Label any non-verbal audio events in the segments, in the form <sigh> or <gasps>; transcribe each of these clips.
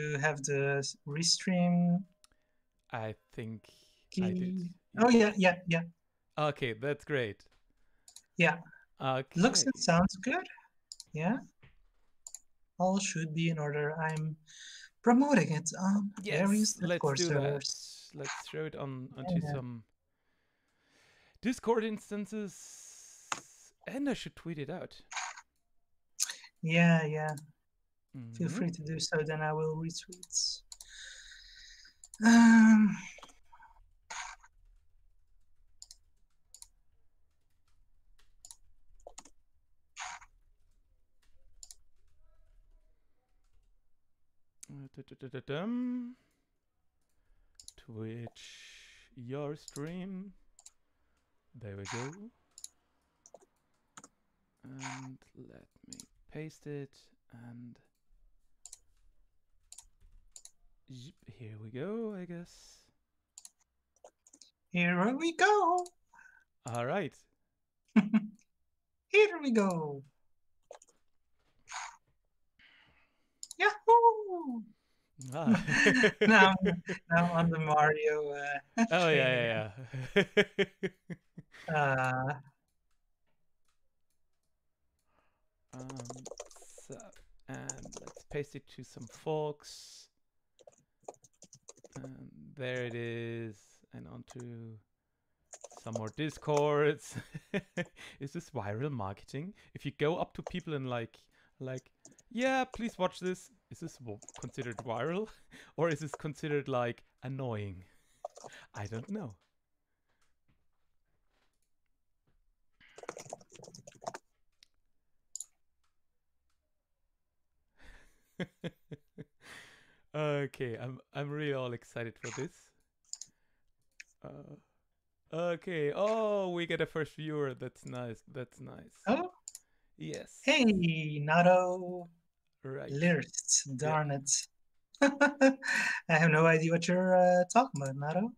you have the restream I think key? I did. Oh yeah, yeah, yeah. Okay, that's great. Yeah. Okay. Looks and sounds good. Yeah. All should be in order. I'm promoting it on various yes, let's Discord do servers. that. Let's throw it on onto Yeah. some Discord instances, and I should tweet it out. Yeah, yeah. Feel Mhm. free to do so. Then I will retweet. Um. Twitch, your stream. There we go. And let me paste it and here we go, I guess. Here we go. All right. <laughs> Here we go. Yahoo! Ah. <laughs> now, <laughs> now I'm the Mario. Uh, oh yeah, yeah, yeah. Uh, um, so, and let's paste it to some folks. And there it is, and onto some more discords. <laughs> is this viral marketing? If you go up to people and like, like, yeah, please watch this. Is this considered viral, <laughs> or is this considered like annoying? <laughs> I don't know. Okay, I'm I'm really all excited for this. Uh, okay. Oh, we get a first viewer. That's nice. That's nice. oh, Yes. hey, Nato. Right. Lyrst, darn it. <laughs> I have no idea what you're uh, talking about, Nato.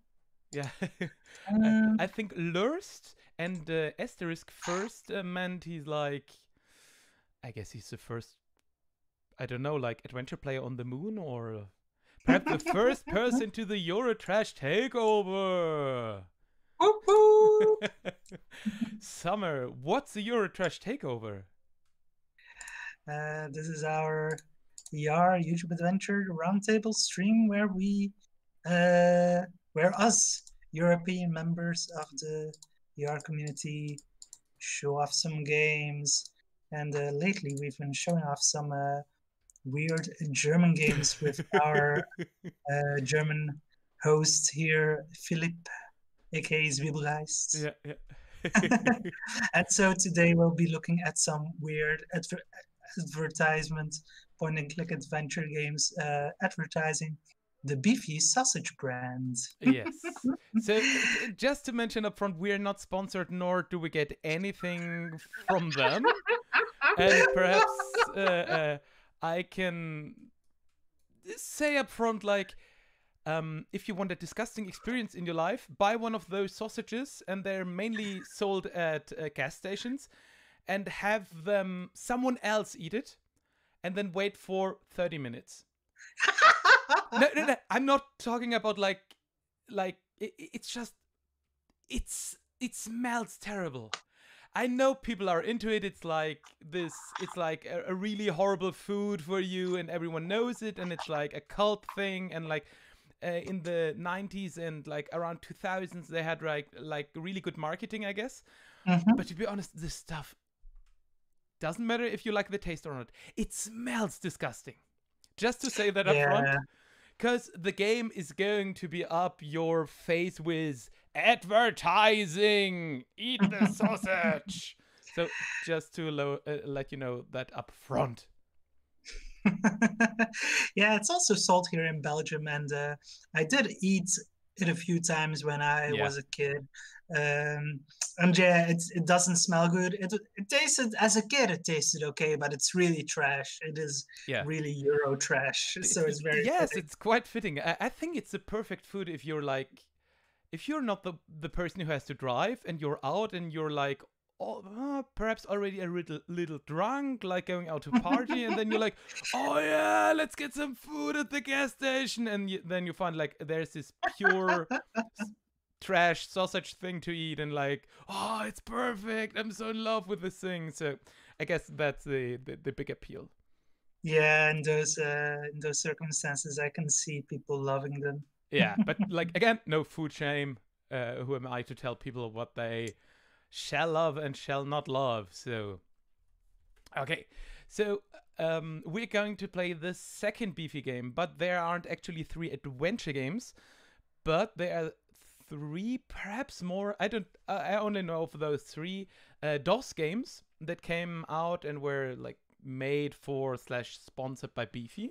Yeah. <laughs> Um, I, I think Lurst and uh, asterisk first uh, meant he's like, I guess he's the first, I don't know, like adventure player on the moon or perhaps the first person to the Eurotrash takeover. <laughs> Summer, what's the Eurotrash takeover? Uh, this is our VR YouTube Adventure Roundtable stream where we, uh, where us European members of the VR community show off some games, and uh, lately we've been showing off some uh, weird German games with our <laughs> uh, German host here, Philip, aka Zwiebelgeist. yeah, yeah. <laughs> and so today we'll be looking at some weird adver- advertisement point and click adventure games uh, advertising the BiFi sausage brand. yes. <laughs> So, just to mention up front, we're not sponsored, nor do we get anything from them. and perhaps uh, uh, I can say up front, like, um, if you want a disgusting experience in your life, buy one of those sausages, and they're mainly sold at uh, gas stations, and have them someone else eat it, and then wait for 30 minutes. <laughs> no, no, no. I'm not talking about like, like it, it's just, it's it smells terrible. I know people are into it. It's like this. It's like a, a really horrible food for you, and everyone knows it, and it's like a cult thing. And like uh, in the 90s and like around 2000s, they had like like really good marketing, I guess. Mhm. But to be honest, this stuff doesn't matter if you like the taste or not. It smells disgusting. Just to say that up front. Because the game is going to be up your face with advertising. Eat the <laughs> sausage. So just to lo- uh, let you know that up front. <laughs> yeah, it's also sold here in Belgium, and uh, I did eat it a few times when I Yeah. was a kid. Um, and yeah, it, it doesn't smell good. It, it tasted as a kid, it tasted okay, but it's really trash. It is Yeah. really Euro trash, so it's very yes, fitting. it's quite fitting. I, I think it's the perfect food if you're like, if you're not the the person who has to drive and you're out and you're like all, uh, perhaps already a little little drunk, like going out to party, and then you're like, <laughs> oh yeah, let's get some food at the gas station, and you, then you find like there's this pure trash sausage thing to eat, and like, oh, it's perfect. I'm so in love with this thing. So I guess that's the the, the big appeal. Yeah, in those uh, in those circumstances, I can see people loving them. Yeah, but <laughs> like again, no food shame. Uh, who am I to tell people what they shall love and shall not love? So, okay, so um, we're going to play the second BiFi game, but there aren't actually three adventure games, but there are three, perhaps more. I don't. I only know of those three uh, DOS games that came out and were like made for slash sponsored by BiFi.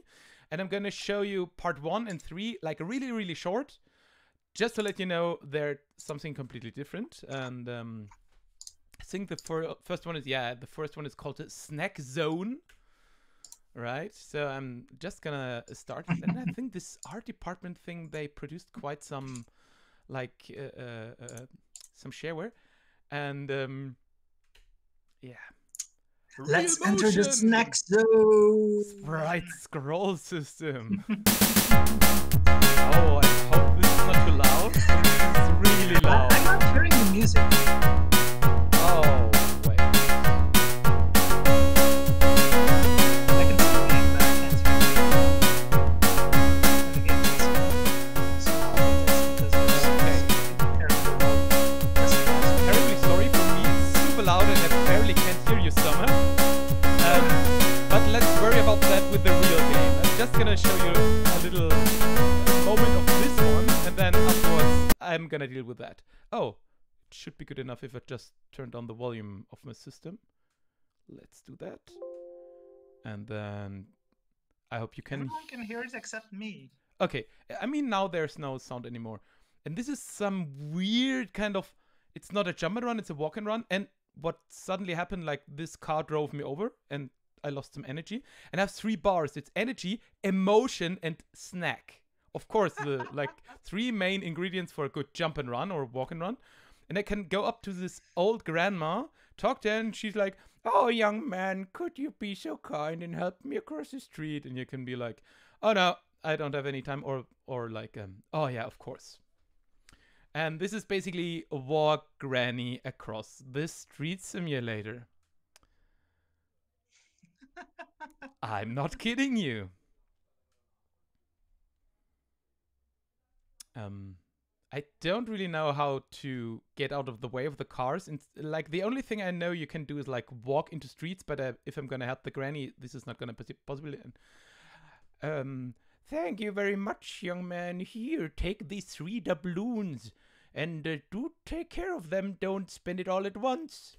And I'm gonna show you part one and three, like really, really short, just to let you know they're something completely different. And um, I think the fir- first one is yeah, the first one is called Snack Zone. Right, so I'm just gonna start, and I think this art department thing they produced quite some, like uh, uh, uh, some shareware, and um, yeah. Let's Real enter the motion! snack zone. Sprite scroll system. <laughs> oh, I hope this is not too loud. It's really I- loud. I'm not hearing the music. Should be good enough if I just turned on the volume of my system. Let's do that. And then I hope you can Everyone can hear it except me. Okay, I mean now there's no sound anymore, and this is some weird kind of. It's not a jump and run; it's a walk and run. And what suddenly happened? Like this car drove me over, and I lost some energy. And I have three bars. It's energy, emotion, and snack. Of course, the like <laughs> three main ingredients for a good jump and run or walk and run. And I can go up to this old grandma, talk to her, and she's like, "Oh, young man, could you be so kind and help me across the street?" And you can be like, "Oh no, I don't have any time," or or like, um, "Oh yeah, of course." And this is basically a walk granny across the street simulator. <laughs> I'm not kidding you. Um, I don't really know how to get out of the way of the cars. And like the only thing I know you can do is like walk into streets. But uh, if I'm gonna help the granny, this is not gonna be possible. And, um, thank you very much, young man. Here, take these three doubloons, and uh, do take care of them. Don't spend it all at once.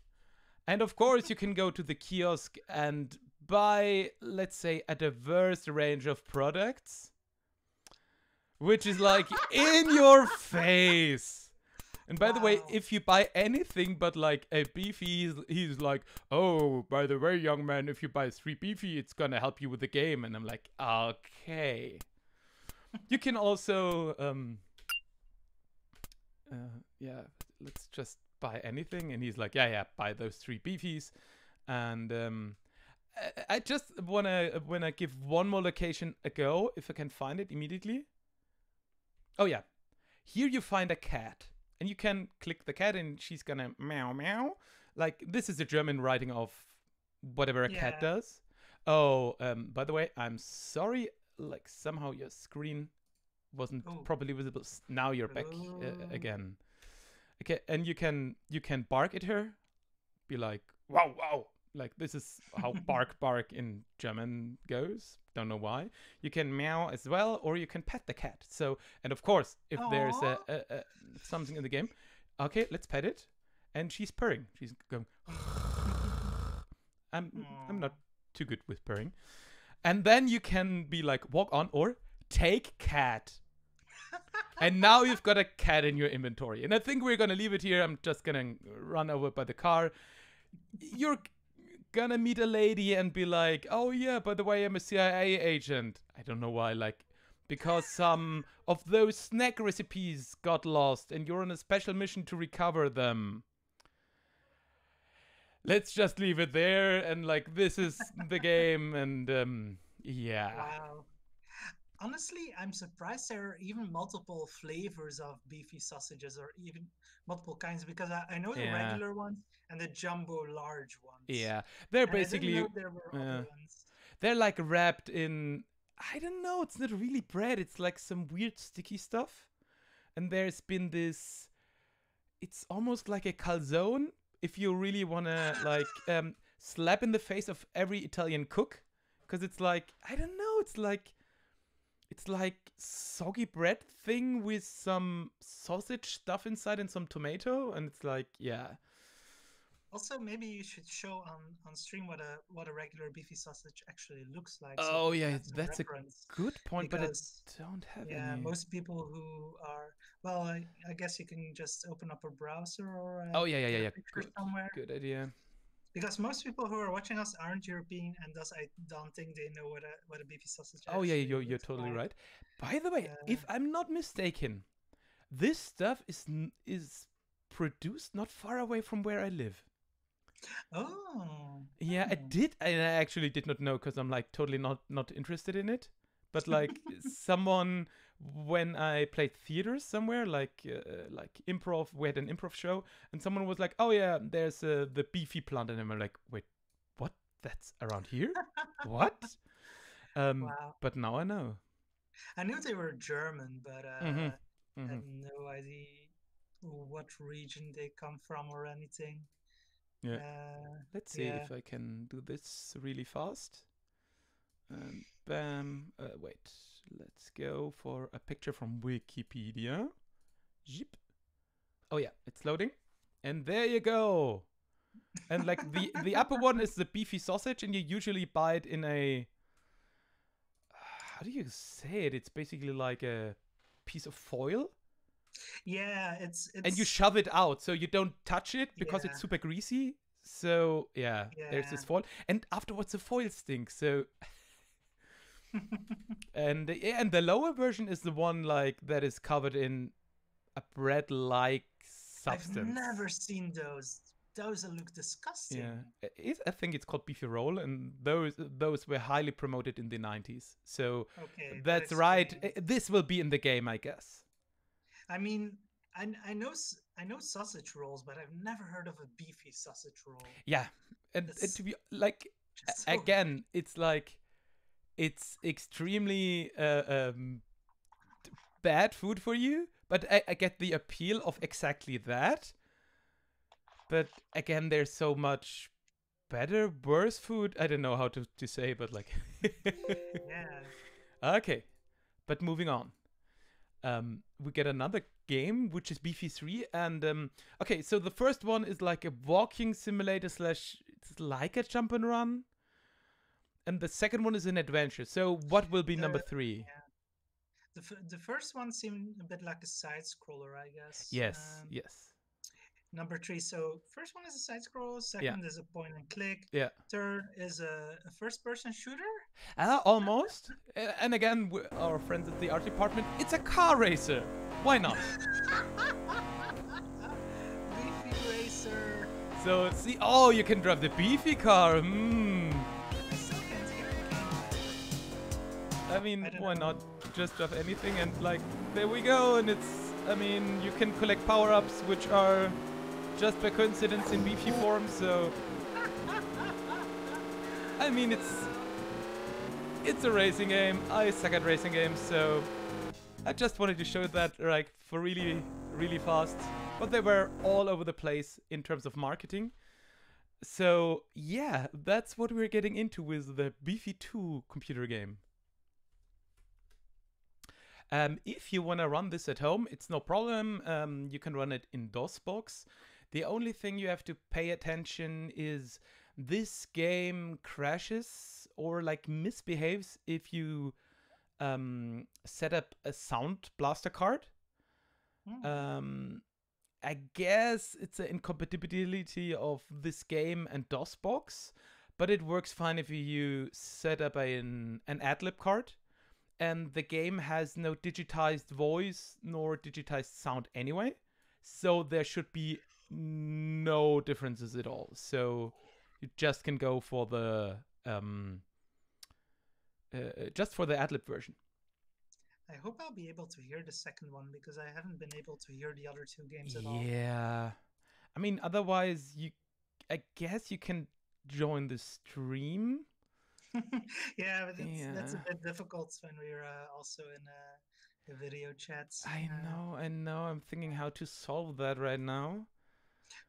And of course, you can go to the kiosk and buy, let's say, a diverse range of products, which is like in your face. And by the way, if you buy anything but like a BiFi, he's, he's like, oh, by the way, young man, if you buy three BiFi, it's gonna help you with the game. And I'm like, okay. you can also, um, uh, yeah, let's just buy anything. And he's like, yeah, yeah, buy those three BiFis. And um, I, I just wanna wanna give one more location a go if I can find it immediately. Oh yeah, here you find a cat, and you can click the cat, and she's gonna meow meow. Like this is a German writing of whatever a cat does. Oh, um, by the way, I'm sorry. Like somehow your screen wasn't Oh. properly visible. Now you're back uh, Oh. again. Okay, and you can you can bark at her, be like wow wow. Like this is how <laughs> bark bark in German goes. Don't know why. You can meow as well, or you can pet the cat. So, and of course, if there's a, a, a something in the game, okay, let's pet it, and she's purring. She's going. <laughs> I'm I'm not too good with purring. And then you can be like walk on or take cat. <laughs> and now you've got a cat in your inventory. And I think we're gonna leave it here. I'm just gonna run over by the car. You're gonna meet a lady and be like, "Oh yeah, by the way, I'm a CIA agent." I don't know why, like because <laughs> some of those snack recipes got lost and you're on a special mission to recover them. let's just leave it there and like this is the <laughs> game and um yeah Wow. Honestly, I'm surprised there are even multiple flavors of BiFi sausages or even multiple kinds because I, I know the Yeah. regular ones and the jumbo large ones. yeah they're And I didn't basically know there were yeah. other ones. they're like wrapped in i don't know it's not really bread it's like some weird sticky stuff and there's been this it's almost like a calzone if you really want to like um slap in the face of every italian cook because it's like i don't know it's like it's like soggy bread thing with some sausage stuff inside and some tomato and it's like yeah Also, maybe you should show on on stream what a what a regular BiFi sausage actually looks like. Oh, yeah, that's a good point but i don't have Yeah, any most people who are well, I, I guess you can just open up a browser or a, oh yeah yeah yeah yeah picture good, somewhere. good idea Because most people who are watching us aren't European, and thus I don't think they know what a what a BiFi sausage. Is. Oh yeah, you're you're totally right. By the way, if I'm not mistaken, this stuff is is produced not far away from where I live. Oh. Yeah, I oh. did, and I actually did not know because I'm like totally not not interested in it. But like <laughs> someone when I played theater somewhere, like uh, like improv, we had an improv show, and someone was like, "Oh yeah, there's uh, the BiFi plant," and I'm like, "Wait, what? That's around here? what?" <laughs> Um, Wow. but now I know. I knew they were German, but uh, Mhm, I mhm. had no idea what region they come from or anything. Yeah. Uh, Let's see Yeah. if I can do this really fast. And bam. Uh, wait. Let's go for a picture from Wikipedia. Zip. Oh yeah, it's loading. And there you go. And like the the <laughs> upper one is the BiFi sausage, and you usually buy it in a. <sighs> How do you say it? It's basically like a piece of foil, yeah, it's it's and you shove it out, so you don't touch it because Yeah. it's super greasy. So yeah, there's this foil, and afterwards the foil stinks. So <laughs> and yeah, and the lower version is the one like that is covered in a bread-like substance. I've never seen those. Those look disgusting. Yeah, I- it, I think it's called BiFi roll, and those those were highly promoted in the 90s. So Okay. that that's right. Uh, This will be in the game, I guess. I mean, I, I know I know sausage rolls, but I've never heard of a BiFi sausage roll. Yeah, and, and to be like so- again, it's like it's extremely uh, um, bad food for you, but I, I get the appeal of exactly that. But again, there's so much better, worse food. I don't know how to, to say, but like, <laughs> yeah. okay. But moving on, um, we get another game which is BiFi Three, and um, okay, so the first one is like a walking simulator slash it's like a jump and run, and the second one is an adventure. So what will be number The- three? The, f- the first one seemed a bit like a side scroller, I guess. Yes, Um, yes, Number three. So first one is a side scroll. Second is a point and click. yeah. Third is a, a first person shooter. Uh, almost. And again, our friends at the art department, it's a car racer. Why not? <laughs> BiFi racer. so see, oh, you can drive the BiFi car. Hmm. I mean, I why know. not just drive anything and like there we go and it's I mean you can collect power-ups which are just by coincidence in BiFi form so I mean it's it's a racing game. I suck at racing games so I just wanted to show that like for really really fast but they were all over the place in terms of marketing. So yeah, that's what we're getting into with the BiFi 2 computer game. Um, if you want to run this at home, it's no problem. Um, you can run it in DOSBox. The only thing you have to pay attention is this game crashes or like misbehaves if you um, set up a Sound Blaster card. Hmm. Um, I guess it's an incompatibility of this game and DOSBox, but it works fine if you set up an, an AdLib card and the game has no digitized voice nor digitized sound anyway. So there should be no differences at all. So you just can go for the um, uh, just for the AdLib version. I hope I'll be able to hear the second one because I haven't been able to hear the other two games at all. Yeah, I mean, otherwise you, I guess you can join the stream. <laughs> yeah, but it's, that's a bit difficult when we're uh, also in uh, the video chats. I uh, know, I know. I'm thinking how to solve that right now.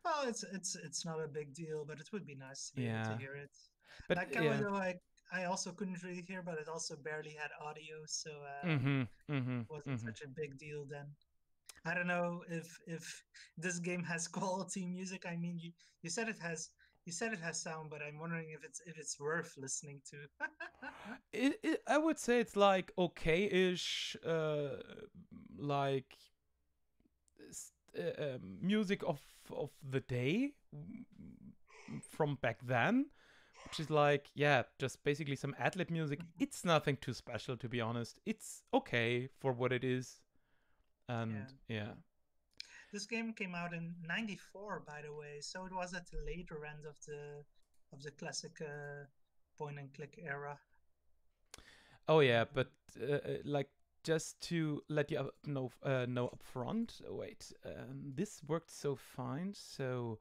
Well, it's it's it's not a big deal, but it would be nice to be able Yeah. to hear it. But That yeah. Kawaii, I I also couldn't really hear, but it also barely had audio, so uh, Mm-hmm. Mm-hmm. it wasn't mm-hmm. such a big deal then. I don't know if if this game has <laughs> quality music. I mean, you, you said it has you said it has sound, but I'm wondering if it's if it's worth listening to. <laughs> It, it, I would say it's like okay-ish, uh, like uh, um, music of of the day from back then, which is like yeah, just basically some AdLib music. It's nothing too special, to be honest. It's okay for what it is, and yeah, this game came out in '94, by the way, so it was at the later end of the of the classic uh, point and click era. oh yeah, but uh, uh, like. Just to let you know, uh, know up front. Wait, um, this worked so fine. So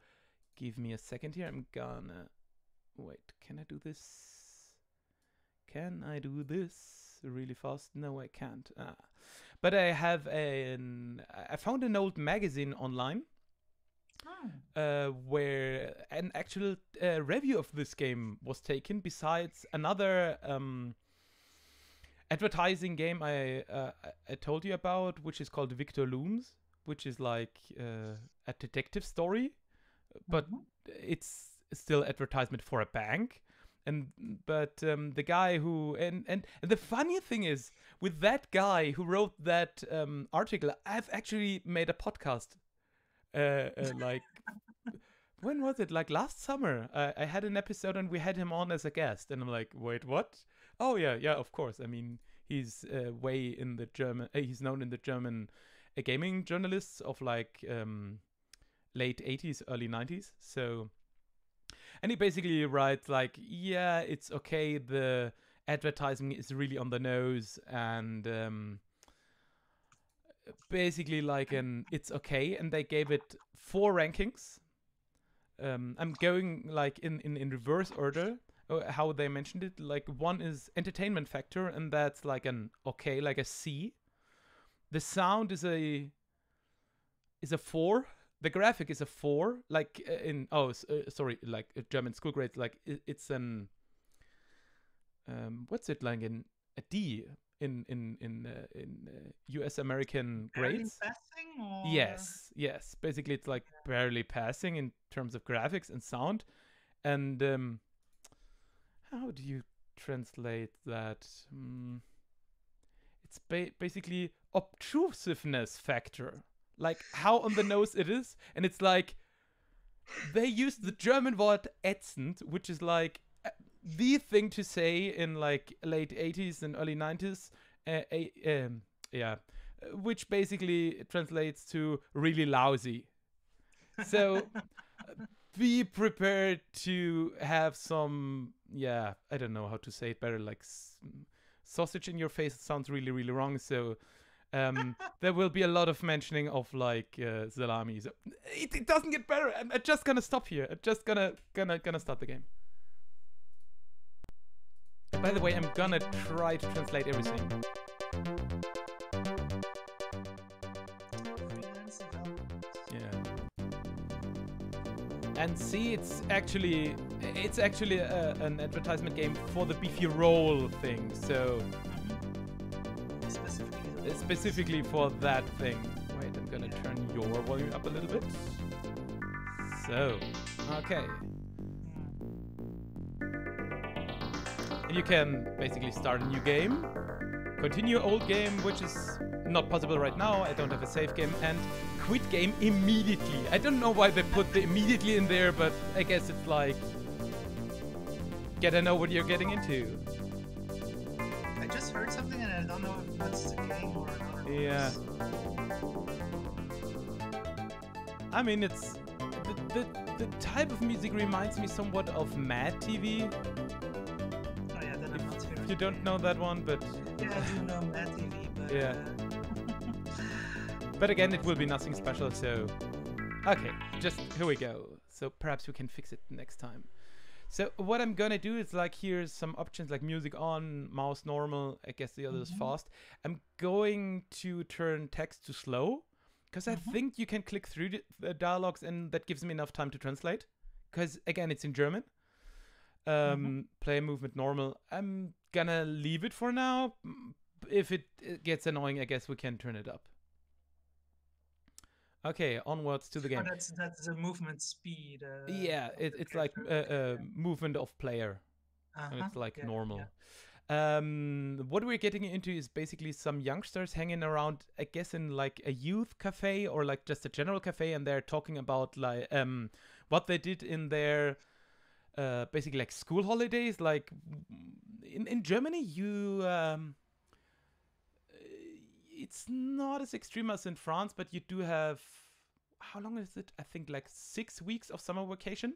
give me a second here. I'm gonna wait. Can I do this? Can I do this really fast? No, I can't. Ah. But I have an. I found an old magazine online uh, where an actual uh, review of this game was taken. Besides another um, advertising game I uh, I- told you about, which is called Victor Looms, which is like uh, a detective story, but Mhm. it's still advertisement for a bank. And but um, the guy who and, and the funny thing is with that guy who wrote that um, article, I've actually made a podcast. Uh, uh, like <laughs> when was it? Like last summer, I, I had an episode and we had him on as a guest, and I'm like, wait, what? Oh yeah, yeah, of course. I mean, he's uh, way in the German. Uh, he's known in the German uh, gaming journalists of like um, late 80s, early 90s. So, and he basically writes like, yeah, it's okay. The advertising is really on the nose, and um, basically like an it's okay. And they gave it four rankings. Um, I'm going like in, in, in reverse order uh, how they mentioned it. Like one is entertainment factor, and that's like an okay, like a C. The sound is a is a four. The graphic is a four. Like uh, in oh uh, sorry, like uh, German school grades. Like it's an um what's it like in a D in in in uh, in uh, U.S. American Barely grades. passing, or Yes, yes. Basically, it's like barely passing in terms of graphics and sound. And um, how do you translate that? Hmm. It's ba- basically obtrusiveness factor, like how on the nose it is, and it's like they use the German word ätzend, which is like uh, the thing to say in like late 80s and early 90s. Uh, a- um, yeah, uh, which basically translates to really lousy. So uh, <laughs> be prepared to have some, yeah, I don't know how to say it better, like s- sausage in your face sounds really, really wrong. So um, <laughs> there will be a lot of mentioning of like uh, salami. So it, it doesn't get better. I'm, I'm just gonna stop here. I'm just gonna gonna gonna start the game. By the way, I'm gonna try to translate everything. Yeah. And see, it's actually it's actually a, an advertisement game for the BiFi roll thing. So Uh, specifically for that thing. Wait, I'm gonna turn your volume up a little bit. So, okay. And you can basically start a new game, continue old game, which is not possible right now. I don't have a save game, and quit game immediately. I don't know why they put the immediately in there, but I guess it's like gotta know what you're getting into. I just heard something and I don't know if that's the game or another Yeah. voice. I mean, it's the the type of music reminds me somewhat of Mad TV. Oh yeah, then I'm not. If you don't know that one, but Yeah, I do know Mad TV, but Yeah. uh, <laughs> but again, it will be nothing special. So, okay, just here we go. So perhaps we can fix it next time. So what I'm gonna do is like here's some options like music on, mouse normal. I guess the other is Mhm. fast. I'm going to turn text to slow because I Mhm. think you can click through the, the dialogues and that gives me enough time to translate. Because again, it's in German. Um, Play movement normal. I'm gonna leave it for now. Mm, If it, it gets annoying, I guess we can turn it up. Okay, onwards to the <laughs> oh, game. that's that's the movement speed. Uh, yeah, it, it's like uh, character. uh, movement of player. Uh-huh, it's like yeah, normal. yeah. Um, what we're getting into is basically some youngsters hanging around, I guess, in like a youth cafe or like just a general cafe, and they're talking about like um what they did in their uh basically like school holidays. Like in in Germany, you um uh, it's not as extreme as in France, but you do have how long is it? I think like six weeks of summer vacation.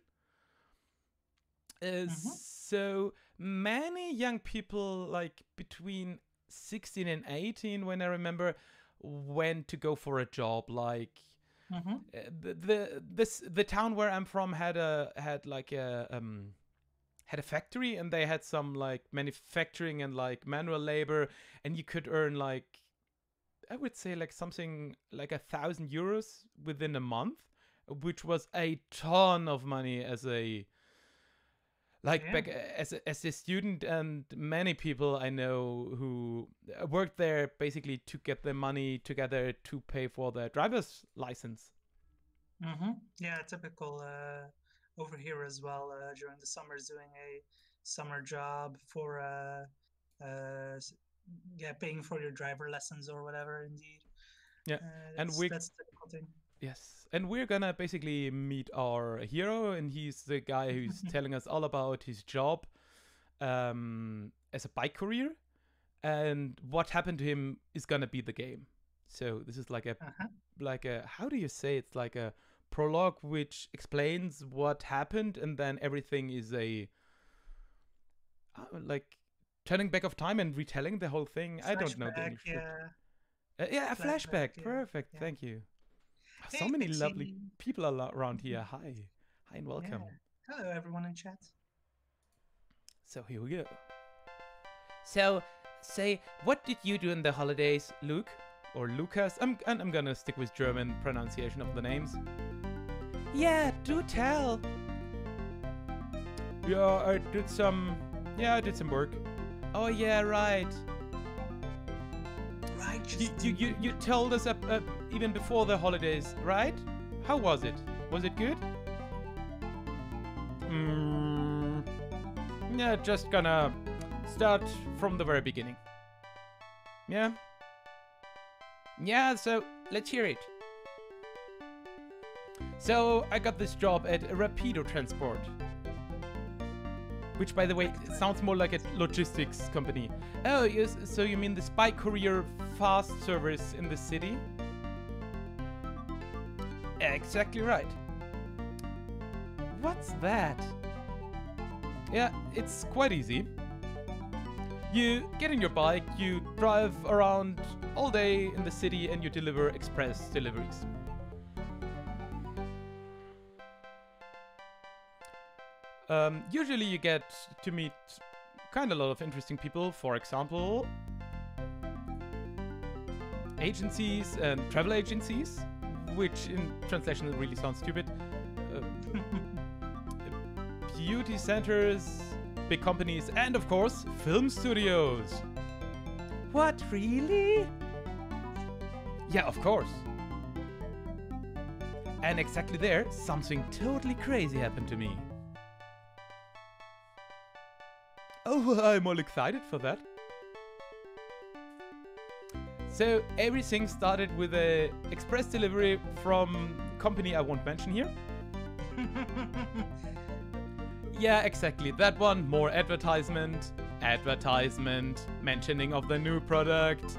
Uh, So many young people, like between 16 and 18, when I remember, went to go for a job. Like Mhm. uh, the, the this the town where I'm from had a had like a um had a factory and they had some like manufacturing and like manual labor and you could earn like I would say like something like a thousand euros within a month, which was a ton of money as a like Yeah. back as a, as a student and many people I know who uh, worked there basically to get their money together to pay for their driver's license. Mm-hmm. Yeah, typical uh, over here as well. Uh, during the summers, doing a summer job for uh, uh, yeah, paying for your driver lessons or whatever. Indeed. Yeah, uh, and we- that's the thing. Yes, and we're gonna basically meet our hero, and he's the guy who's <laughs> telling us all about his job um, as a bike courier, and what happened to him is gonna be the game. So this is like a Uh-huh. like a how do you say it's like a prologue which explains what happened, and then everything is a uh, like turning back of time and retelling the whole thing. I don't know the Flashback, English. Yeah. Uh, yeah, a Flashback, flashback. yeah, Perfect. yeah. Thank you. So Hey, many lovely people are around here. Hi. Hi and welcome. Hello, everyone in chat. So here we go. So, say, what did you do in the holidays, Luke? Or Lucas? I'm, and I'm gonna stick with German pronunciation of the names. Yeah, do tell. Yeah, I did some. Yeah, I did some work. Oh, yeah, right. Right. You, you, you, you told us up, up even before the holidays, right? How was it? Was it good? Mm, yeah, just gonna start from the very beginning. Yeah? Yeah, so let's hear it. So, I got this job at Rapido Transport. Which, by the way, sounds more like a logistics company. Oh, yes, so you mean the spy courier fast service in the city? Exactly right. What's that? Yeah, it's quite easy. You get in your bike, you drive around all day in the city, and you deliver express deliveries. Um, usually, you get to meet kind of a lot of interesting people. For example, agencies and travel agencies, which in translation really sounds stupid. Uh, <laughs> beauty centers, big companies, and of course, film studios. What, really? Yeah, of course. And exactly there, something totally crazy happened to me. Oh, <laughs> I'm all excited for that. So everything started with a express delivery from company I won't mention here. <laughs> Yeah, exactly. That one. More advertisement, advertisement, mentioning of the new product,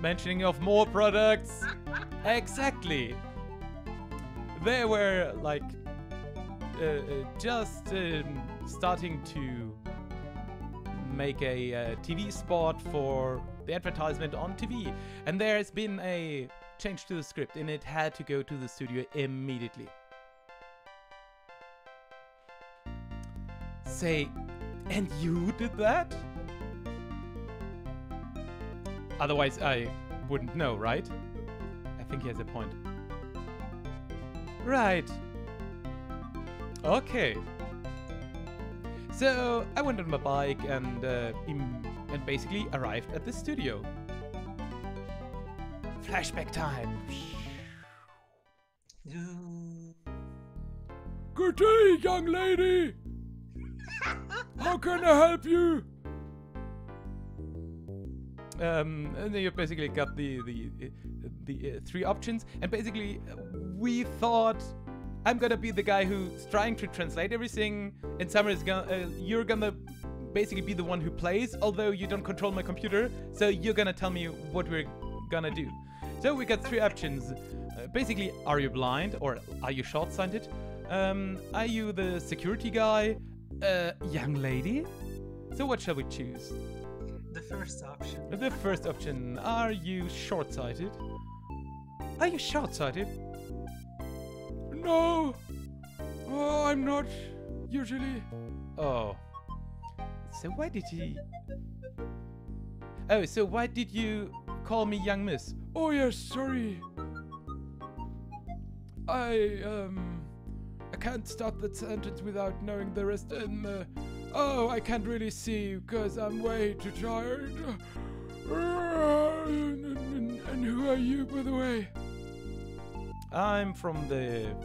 mentioning of more products. <laughs> exactly. They were like uh, uh, just um, starting to make a uh, TV spot for the advertisement on TV, and there's been a change to the script, and it had to go to the studio immediately. Say, and you did that? Otherwise, I wouldn't know, right? I think he has a point. Right. Okay. So I went on my bike and uh, and basically arrived at the studio. Flashback time. <laughs> Good day, young lady. <laughs> How can I help you? Um, and then you basically got the the the uh, three options, and basically we thought I'm gonna be the guy who's trying to translate everything, and Summer is gonna uh, you're gonna basically be the one who plays, although you don't control my computer, so you're gonna tell me what we're gonna do. So we got three options. Uh, basically, are you blind or are you short-sighted? Um, are you the security guy? Uh, young lady? So what shall we choose? the first option. The first option, are you short-sighted? Are you short-sighted? No. Oh, I'm not. Usually. Oh. So why did he... Oh, so why did you call me young miss? Oh yes, sorry. I um, I can't start that sentence without knowing the rest. And uh, oh, I can't really see because I'm way too tired. And, and- and who are you, by the way? I'm from the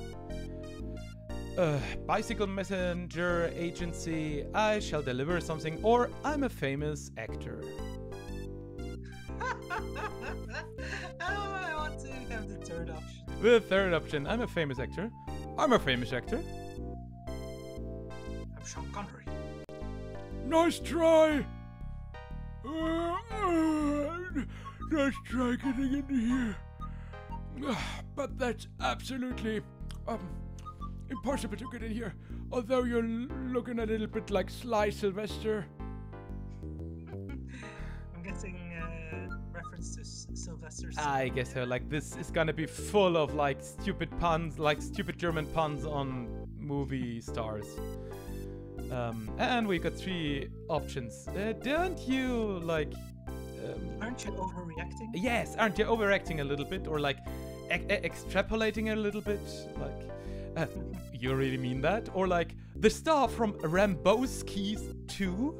uh, bicycle messenger agency. I shall deliver something, or I'm a famous actor. <laughs> oh, I want to have the third option. The third option, I'm a famous actor. I'm a famous actor. I'm Sean Connery. Nice try. Uh, uh, let's try getting into here. <sighs> But that's absolutely um, impossible to get in here. Although you're looking a little bit like Sly Sylvester. I'm guessing uh, reference to S- Sylvester. I guess so. Like this is gonna be full of like stupid puns, like stupid German puns on movie stars. Um, and we got three options. Uh, don't you like? Um, Aren't you overreacting? yes, aren't you overacting a little bit, or like e- extrapolating a little bit? Like, uh, <laughs> you really mean that? Or like the star from Rambowski's 2?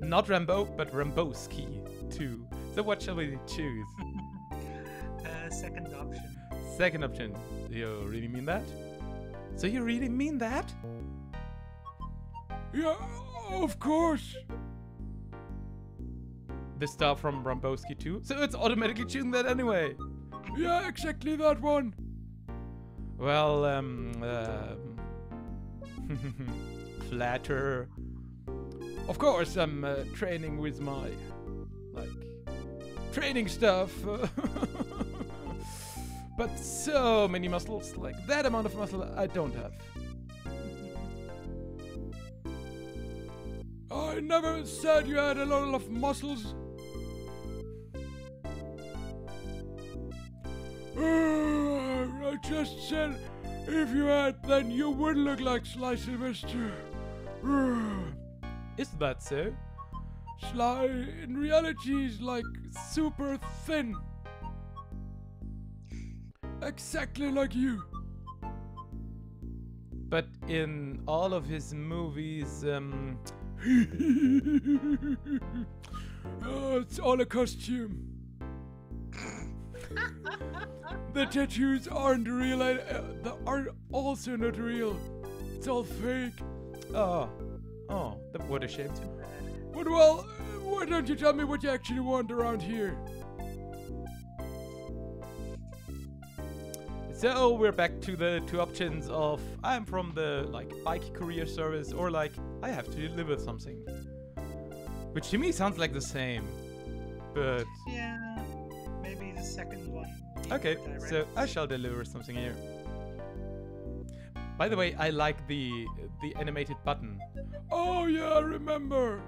Not Rambo, but Rambowski 2. So what shall we choose? <laughs> Uh, second option. Second option. Do you really mean that? So you really mean that? Yeah, of course. The star from Rambowski 2? So it's automatically choosing that anyway. Yeah, exactly that one. Well, um, um <laughs> flatter. Of course, I'm uh, training with my like training stuff. <laughs> but so many muscles, like that amount of muscle, I don't have. I never said you had a lot of muscles. I just said if you had, then you would look like Sly Sylvester. Is that so? Sly, in reality, is like super thin. Exactly like you. But in all of his movies, um, <laughs> oh, it's all a costume. <laughs> the tattoos aren't real. Uh, they are also not real. It's all fake. oh, oh, that, what a shame. But well, why don't you tell me what you actually want around here? So we're back to the two options of I'm from the like bike courier service or like I have to deliver something. Which to me sounds like the same. But Yeah, maybe the second one. okay, so I shall deliver something here. By the way, I like the the animated button. Oh yeah, I remember.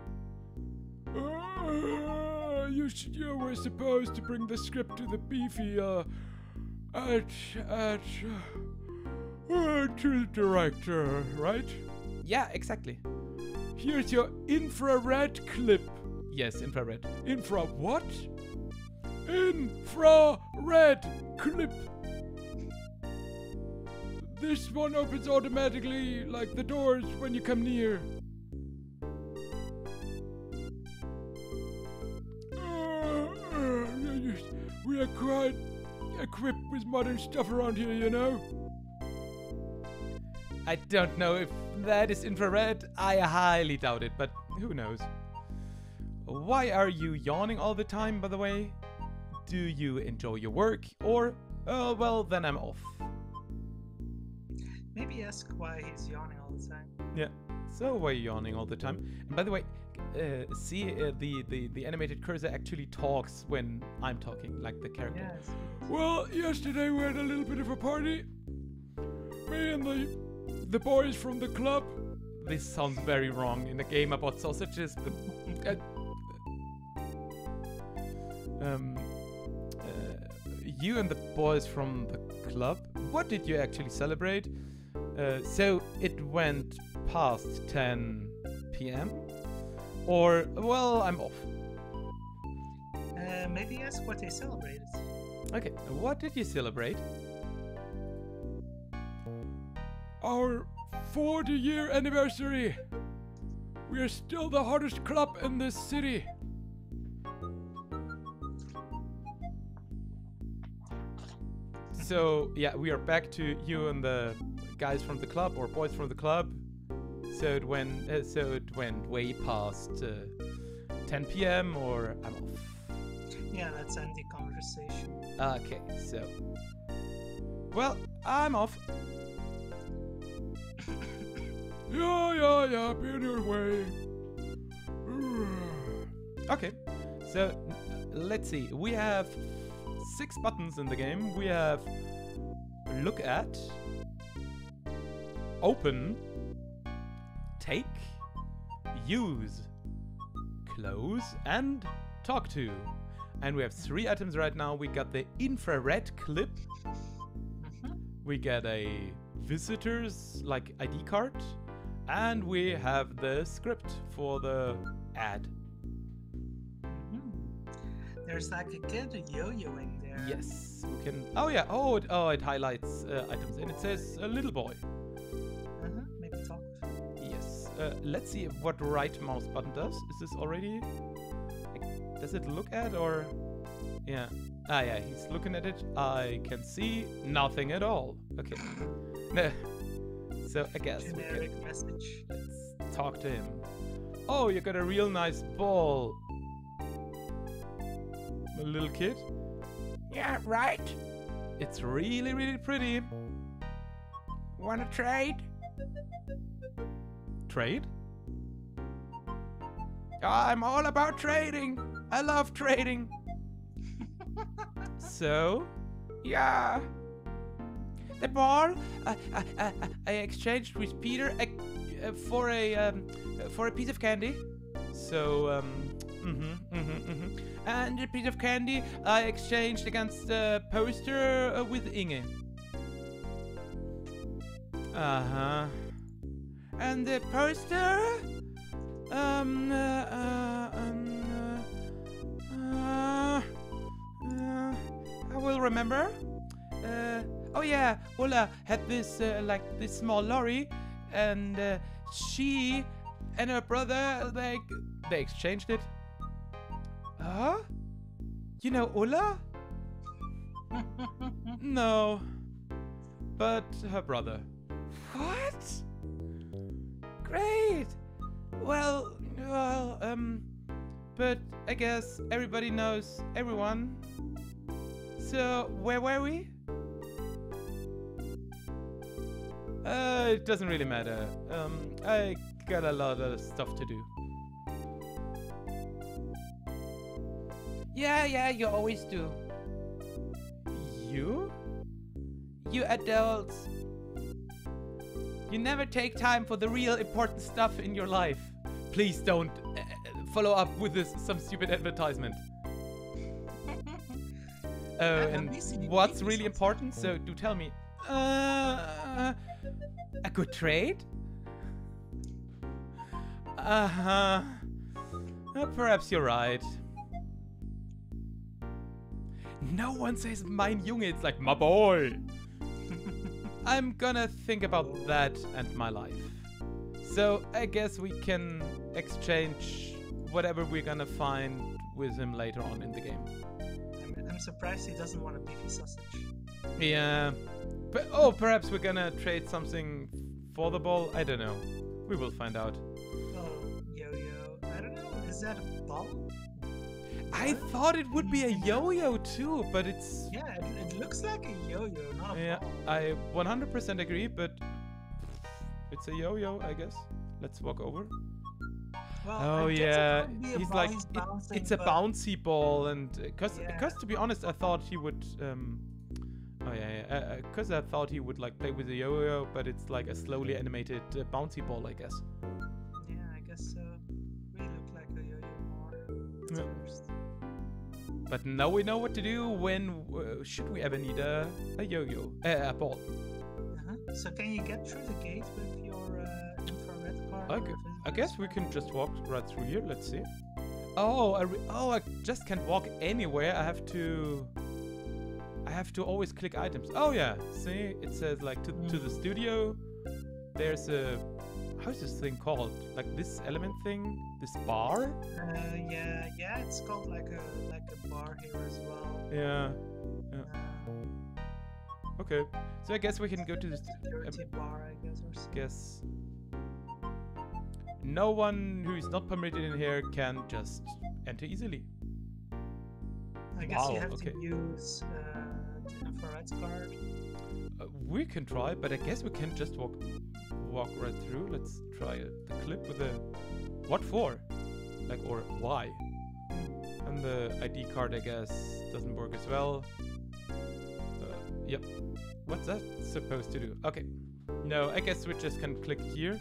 Uh, you should, you were supposed to bring the script to the BiFi uh at at uh, uh, to the director, right? Yeah, exactly. Here's your infrared clip. Yes, infrared. Infra what? Infrared clip. This one opens automatically like the doors when you come near. Uh, we are quite equipped with modern stuff around here, you know? I don't know if that is infrared. I highly doubt it, but who knows? Why are you yawning all the time, by the way? Do you enjoy your work? Or, oh, well, then I'm off. Maybe ask why he's yawning all the time. Yeah. So why are you yawning all the time? And by the way, uh, see uh, the, the the animated cursor actually talks when I'm talking, like the character. Yes. Well, yesterday we had a little bit of a party. Me and the the boys from the club. This sounds very wrong in a game about sausages, but uh, um, you and the boys from the club. What did you actually celebrate? Uh, so it went past 10 p.m. Or well, I'm off. Uh, maybe ask what they celebrated. Okay, what did you celebrate? Our 40 year anniversary. We are still the hottest club in this city. So yeah, we are back to you and the guys from the club or boys from the club. So it went. Uh, so it went way past uh, 10 p.m. or I'm off. Yeah, let's end the conversation. Okay, so. Well, I'm off. <coughs> Yeah, yeah, yeah, be on your way. <sighs> Okay, so let's see. We have six buttons in the game. We have look at, open, take, use, close, and talk to. And we have three items right now. We got the infrared clip. Mhm. We get a visitor's like ID card, and we have the script for the ad. There's like a kid yo-yoing there. Yes, we can. Oh yeah. Oh, it, oh, it highlights uh, items, and it says a little boy. Uh-huh. Maybe talk. Yes. Uh, let's see what right mouse button does. Is this already? like, Does it look at or? Yeah. Ah, yeah. He's looking at it. I can see nothing at all. Okay. <laughs> So I guess we can. Generic message. Let's talk to him. Oh, you got a real nice ball. A little kid. Yeah, right. It's really, really pretty. Wanna trade? Trade? I'm all about trading. I love trading. <laughs> So, Yeah. The ball I, I, I, I exchanged with Peter uh, uh, for a um, uh, for a piece of candy, so, um, mm-hmm, mm-hmm, mm-hmm. and a piece of candy I exchanged against a poster uh, with Inge. Uh-huh. And the poster, um, uh, uh, um, uh, uh, I will remember. Uh, oh yeah, Ulla had this uh, like this small lorry, and uh, she and her brother like They exchanged it. Huh? You know Ulla? <laughs> No. But her brother. What? Great. Well, well, um, But I guess everybody knows everyone. so where were we? Uh, it doesn't really matter. Um, I got a lot of stuff to do. Yeah, yeah, you always do. You? You adults. You never take time for the real important stuff in your life. Please don't uh, uh, follow up with this some stupid advertisement. Oh, <laughs> I'm and what's really important? So do tell me. Uh, a good trade? Uh huh. Uh, perhaps you're right. No one says mein Junge, it's like my boy. <laughs> I'm gonna think about that and my life. So I guess we can exchange whatever we're gonna find with him later on in the game. I'm, I'm surprised he doesn't want a BiFi sausage. Yeah. But oh, perhaps we're gonna trade something for the ball. I don't know. We will find out. Oh, yo-yo. I don't know. Is that a ball? I thought it would be a yo-yo too, but it's Yeah, it, it looks like a yo-yo, not a yeah. ball. I 100% agree, but it's a yo-yo, I guess. Let's walk over. Well, Oh yeah, he's ball like he's it- bouncing, it's a bouncy ball, and because Yeah. because to be honest, I thought he would. Um, oh yeah, yeah. Because I thought he would like play with a yo-yo, but it's like a slowly animated uh, bouncy ball, I guess. Yeah, I guess so. We look like a yo-yo more. Yeah. But now we know what to do when uh, should we ever need a a yo-yo, uh, a ball. Uh-huh. So can you get through the gate with your uh, infrared or gu- I guess we can just walk right through here. Let's see. Oh, I re- oh, I just can't walk anywhere. I have to. I have to always click items. Oh yeah, see, it says like to, to the studio. There's a how's this thing called? Like this element thing, this bar. Uh, yeah, yeah, it's called like a like a bar here as well. Yeah. Uh, Okay. So I guess we can go to this. security bar, I guess, or something. guess no one who is not permitted in here can just enter easily. I guess you have okay. to use uh, the infrared card. Uh, we can try, but I guess we can just walk walk right through. Let's try. The clip with the what for? Like or why? And the ID card, I guess, doesn't work as well. Uh, yep. What's that supposed to do? Okay. No, I guess we just can click here.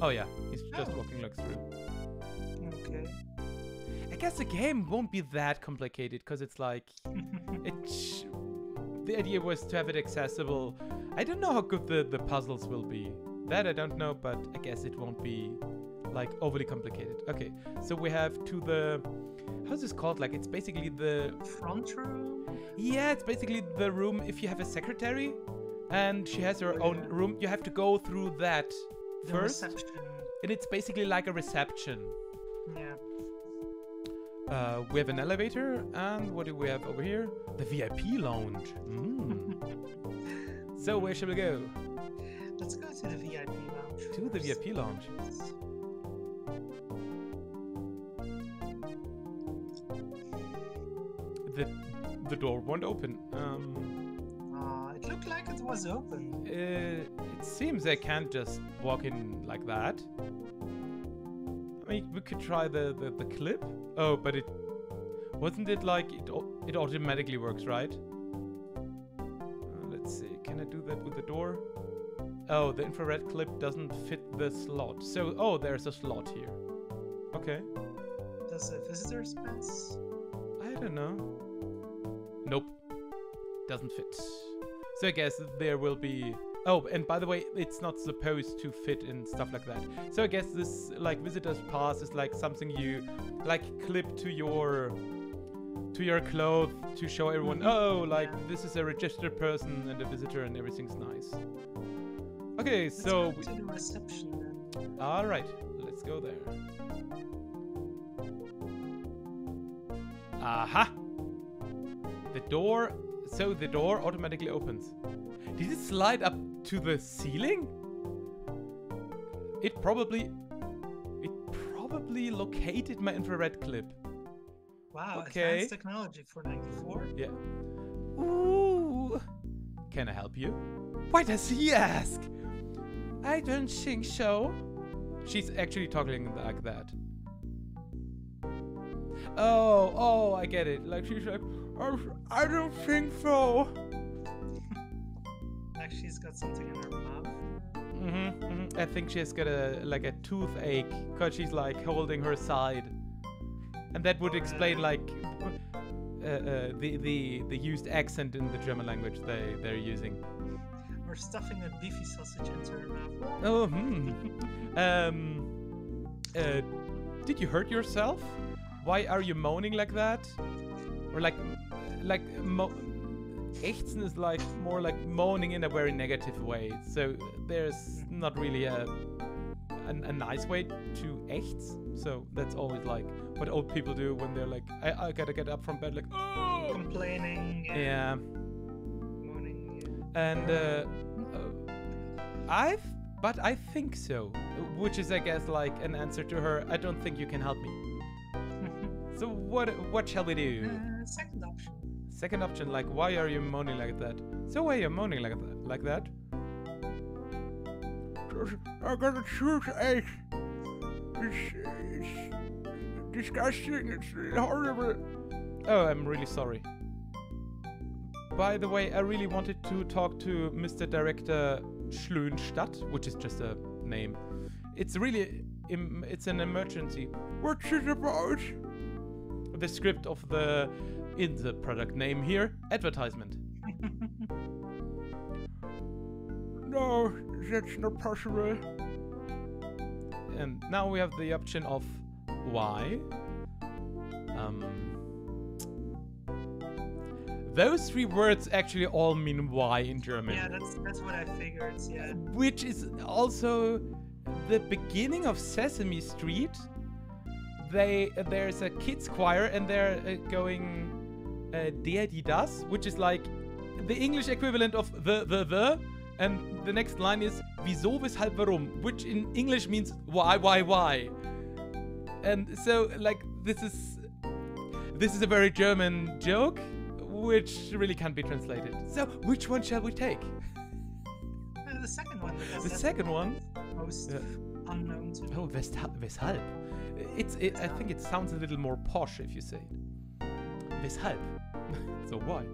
Oh yeah, he's just Oh. walking like through. Okay. I guess the game won't be that complicated because it's like <laughs> it. The idea was to have it accessible. I don't know how good the the puzzles will be. That I don't know, but I guess it won't be like overly complicated. Okay, so we have to the how's this called? Like it's basically the Front room? yeah, it's basically the room if you have a secretary and she has her own room. You have to go through that The first, reception. and it's basically like a reception. Yeah. Uh, we have an elevator, and what do we have over here? The VIP lounge. Mm. <laughs> so where shall we go? Let's go to the VIP lounge. To the. VIP lounge. The the door won't open. Um, Ah, it looked like it was open. uh, it seems I can't just walk in like that. I mean, we could try the, the, the clip. Oh, but it wasn't it like it it automatically works, right? Uh, let's see. Can I do that with the door? Oh, the infrared clip doesn't fit the slot. So, oh, there's a slot here. Okay. Does the visitor's pass? I don't know. Nope. Doesn't fit. So I guess there will be. Oh, and by the way, it's not supposed to fit in stuff like that. So I guess this like visitor's pass is like something you like clip to your to your clothes to show everyone, oh, like Yeah. this is a registered person and a visitor and everything's nice. Okay, Let's so go to the reception then. all right, let's go there. Aha! The door. So the door automatically opens. Did it slide up to the ceiling? It probably. It probably located my infrared clip. Wow, Okay. advanced technology for 94. Yeah. Ooh. Can I help you? Why does he ask? I don't think so. She's actually talking like that. Oh, oh, I get it. Like she's like, "Oh, I don't think so. <laughs> Like she's got something in her mouth. Mm-hmm, hmm I think she has got a like a toothache because she's like holding her side, and that would explain like uh, uh, the the the used accent in the German language they they're using. Or stuffing a BiFi sausage into her mouth. Oh, hmm. um, uh, did you hurt yourself? Why are you moaning like that? Or like, like mo- ächzen is like more like moaning in a very negative way. So there's not really a a, a nice way to ächz. So that's always like what old people do when they're like, I, I gotta get up from bed, like, oh, Complaining. yeah. Yeah. And uh, uh, I've, but I think so, which is, I guess, like an answer to her. I don't think you can help me. <laughs> So what? What shall we do? Uh, second option. Second option, like, why are you moaning like that? So why are you moaning like that? Like that? Just- I got a toothache. It's, it's disgusting. It's horrible. Oh, I'm really sorry. By the way, I really wanted to talk to Mr. Director Schlönstadt, which is just a name. It's really, it's an emergency. What's it about? The script of the, in the product name here, advertisement. <laughs> No, that's not possible. And now we have the option of why. Um, those three words actually all mean why in German. Yeah, that's that's what I figured. Yeah. which is also the beginning of Sesame Street. They there's a kids choir and they're uh, going uh, Der die das, which is like the English equivalent of the the the, and the next line is wieso weshalb warum, which in English means why why why. And so like this is this is a very German joke, which really can't be translated. So which one shall we take? Uh, the second one. because The second one. Most Yeah. unknown to me. Oh, weshalb? weshalb? It's. It, I think it sounds a little more posh if you say it. Weshalb? <laughs> so why?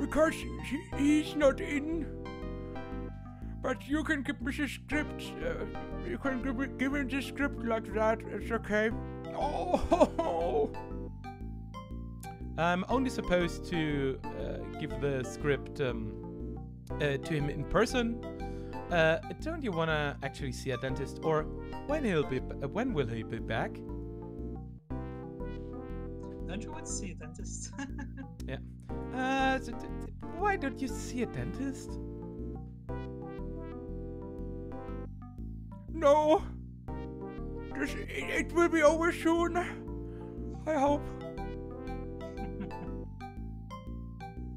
Because he, he's not in. But you can give me the script. Uh, you can give, me, give him the script like that. It's okay. Oh, I'm only supposed to uh, give the script um, uh, to him in person. Uh, don't you wanna actually see a dentist, or when he'll be? b- uh, When will he be back? Don't you want to see a dentist? <laughs> Uh, d- d- why don't you see a dentist? no. This, it, it will be over soon. I hope.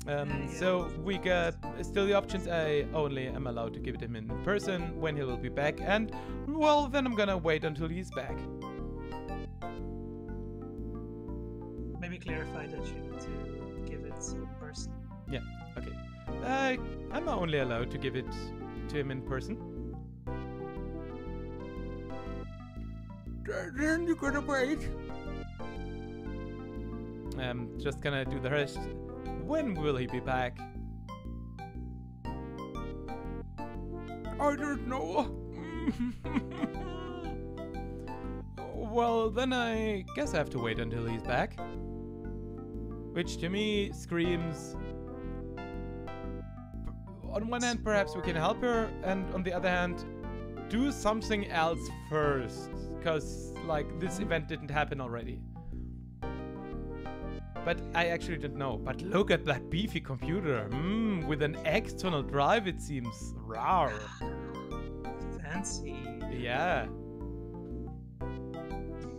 Um, so we got still the options. I only am allowed to give it him in person when he will be back, and well, then I'm gonna wait until he's back. Maybe clarify that you need to give it in person. Yeah. Okay. Uh, I'm only allowed to give it to him in person. Th- Then you gotta wait. I'm just gonna do the rest. When will he be back? I don't know. <laughs> Well, then I guess I have to wait until he's back. Which to me screams. On one hand, perhaps we can help her, and on the other hand, do something else first. Because, like, this mm-hmm. event didn't happen already. But I actually don't know. But look at that beefy computer. Mmm, with an external drive, it seems. Rawr. <sighs> Fancy. Yeah.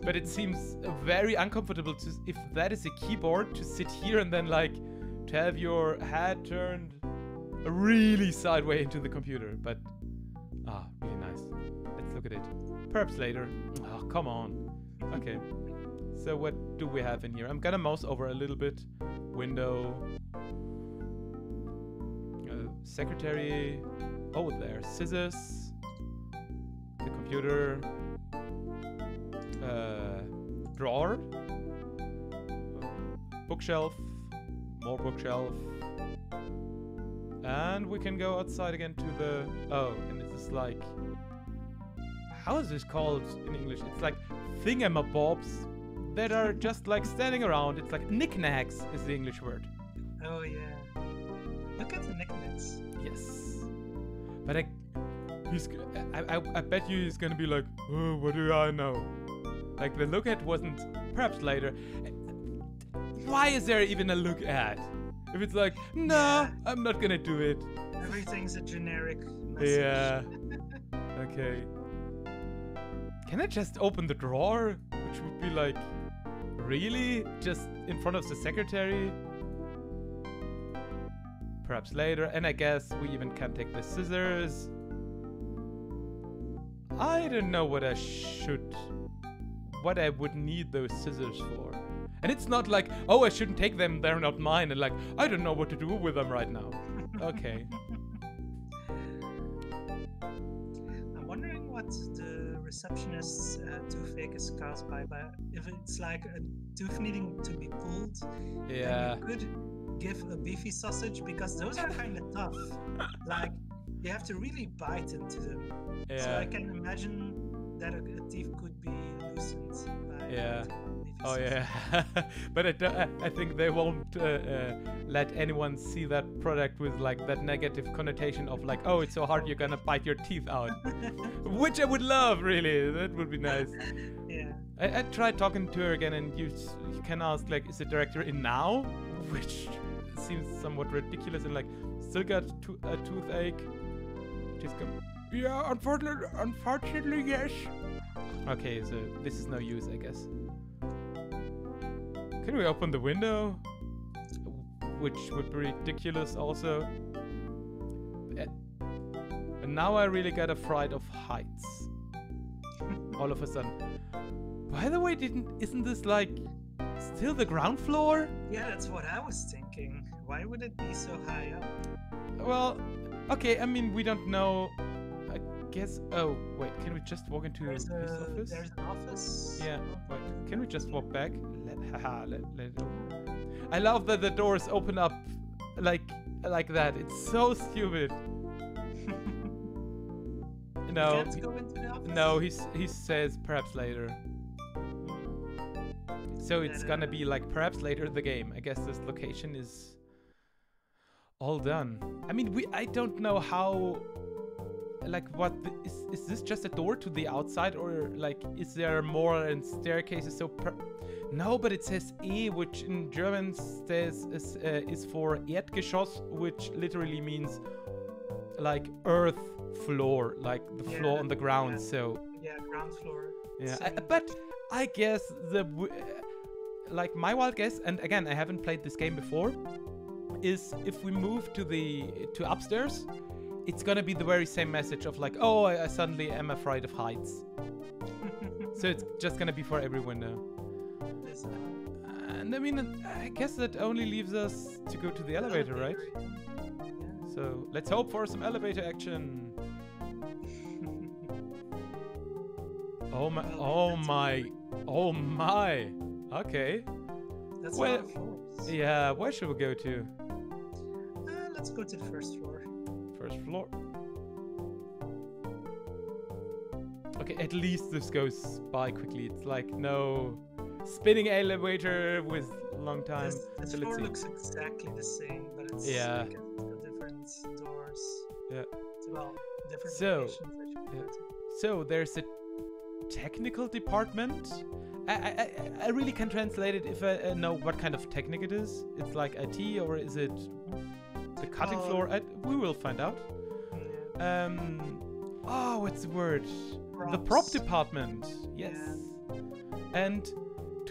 But it seems very uncomfortable to, if that is a keyboard, to sit here and then like to have your head turned really sideways into the computer. But ah, really nice. Let's look at it. Perhaps later. Oh, come on. Okay. So what do we have in here? I'm gonna mouse over a little bit. Window. Uh, secretary. Oh, there. Scissors. The computer. Uh, drawer. Bookshelf. More bookshelf. And we can go outside again to the. Oh, and this is like. How is this called in English? It's like thingamabobs that are just like standing around. It's like knickknacks is the English word. Oh yeah. Look at the knickknacks. Yes. But I, he's. I, I, I bet you he's gonna be like, oh, what do I know? Like the look at wasn't. Perhaps later. Why is there even a look at? If it's like, no, Yeah. I'm not gonna do it. Everything's a generic message. Yeah. <laughs> Okay. Can I just open the drawer? Which would be like, really? Just in front of the secretary? Perhaps later. And I guess we even can take the scissors. I don't know what I should. What I would need those scissors for. And it's not like, oh, I shouldn't take them, they're not mine. And like, I don't know what to do with them right now. Okay. <laughs> I'm wondering what the receptionist's uh, toothache is caused by, by. If it's like a tooth needing to be pulled, Yeah. then you could give a BiFi sausage because those are kind of <laughs> tough. like you have to really bite into them. Yeah. So I can imagine that a, a teeth could be loosened by Yeah. Biting on BiFi Oh yeah, <laughs> but I, do- I I think they won't uh, uh, let anyone see that product with like that negative connotation of like, oh, it's so hard you're gonna bite your teeth out, <laughs> which I would love, really. That would be nice. <laughs> yeah. I, I tried talking to her again, and you, you can ask like, is the director in now? Which seems somewhat ridiculous, and like, still got to- a toothache. Just come. Yeah, unfortunately, unfortunately, yes. Okay, so this is no use, I guess. Can we open the window? Which would be ridiculous also. Eh, And now I really get a fright of heights. <laughs> All of a sudden. By the way, didn't isn't this like still the ground floor? Yeah, that's what I was thinking. Why would it be so high up? Well, okay, I mean we don't know. I guess oh wait, can we just walk into There's, his a, office? there's an office. Yeah, wait, can we just walk back? Let, haha, let, let it. I love that the doors open up like like that. It's so stupid. No, <laughs> You can't go into the office? no, he's, he says perhaps later. So it's gonna be like perhaps later in the game. I guess this location is all done. I mean, we I don't know how like what the, is is this just a door to the outside or like is there more and staircases so per- no but it says e which in german says is, uh, is for erdgeschoss which literally means like earth floor like the Yeah, floor on the ground yeah. so Yeah, ground floor. yeah, I, but I guess the w- like my wild guess, and again I haven't played this game before, is if we move to the to upstairs, it's gonna be the very same message of like, oh, I, I suddenly am afraid of heights. <laughs> So it's just gonna be for every window. There's a- And I mean, I guess that only leaves us to go to the elevator, right? Yeah. So let's hope for some elevator action. <laughs> Oh my! Well, Oh my! Oh my! Okay. That's Well, a lot of floors. Yeah, where should we go to? Uh, let's go to the first floor. First floor. Okay, at least this goes by quickly. It's like no spinning elevator with long time. This, this So floor looks exactly the same, but it's Yeah. like it's different doors. Yeah. Well, different So, locations that you can yeah. So there's a technical department. I, I, I- really can translate it if I uh, know what kind of technique it is. It's like IT or is it the cutting Oh. floor? I, we will find out. Yeah. Um. Oh, what's the word? The prop department. Yes. And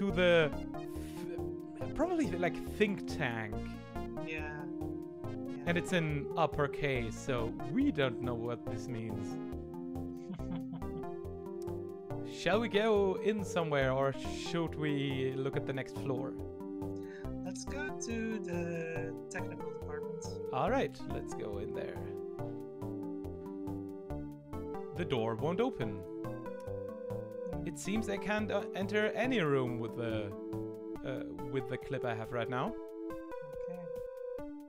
to the th- probably like think tank. Yeah. yeah. And it's in uppercase, so we don't know what this means. <laughs> Shall we go in somewhere or should we look at the next floor? Let's go to the technical department. All right, let's go in there. The door won't open. It seems I can't uh, enter any room with the uh, with the clip I have right now. Okay.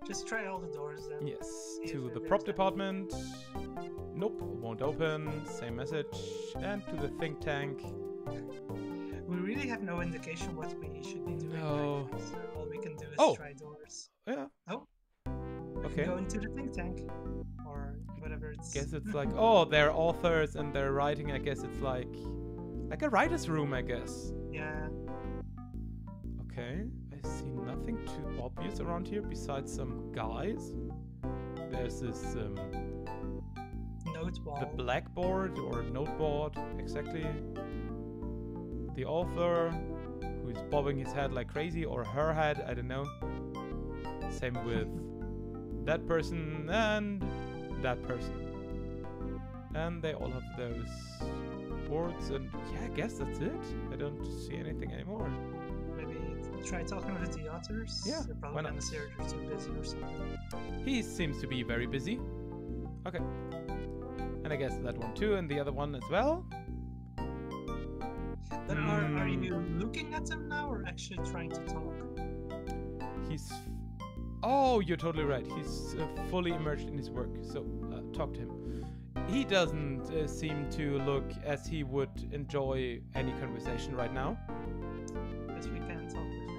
Just try all the doors then. Yes, to the prop department. Nope, won't open. Same message. And to the think tank. We really have no indication what we should be doing. No. Right now, so all we can do is Oh. try doors. Yeah. Oh. Okay. go into the think tank. Or whatever it's. Guess it's <laughs> like, oh, they're authors and they're writing. I guess it's like, like a writer's room, I guess. Yeah. Okay, I see nothing too obvious around here besides some guys. There's this um, the blackboard or a noteboard exactly. The author who is bobbing his head like crazy or her head, I don't know. Same with <laughs> that person and that person. And they all have those boards and yeah, I guess that's it. I don't see anything anymore. Maybe try talking with the authors. Yeah, They're why not? gonna you're too busy or something. He seems to be very busy. Okay. And I guess that one too, and the other one as well. But are, are Hmm. you looking at them now or actually trying to talk? He's. Oh, you're totally right. He's uh, fully immersed in his work. So uh, talk to him. He doesn't uh, seem to look as he would enjoy any conversation right now. Because we can't talk with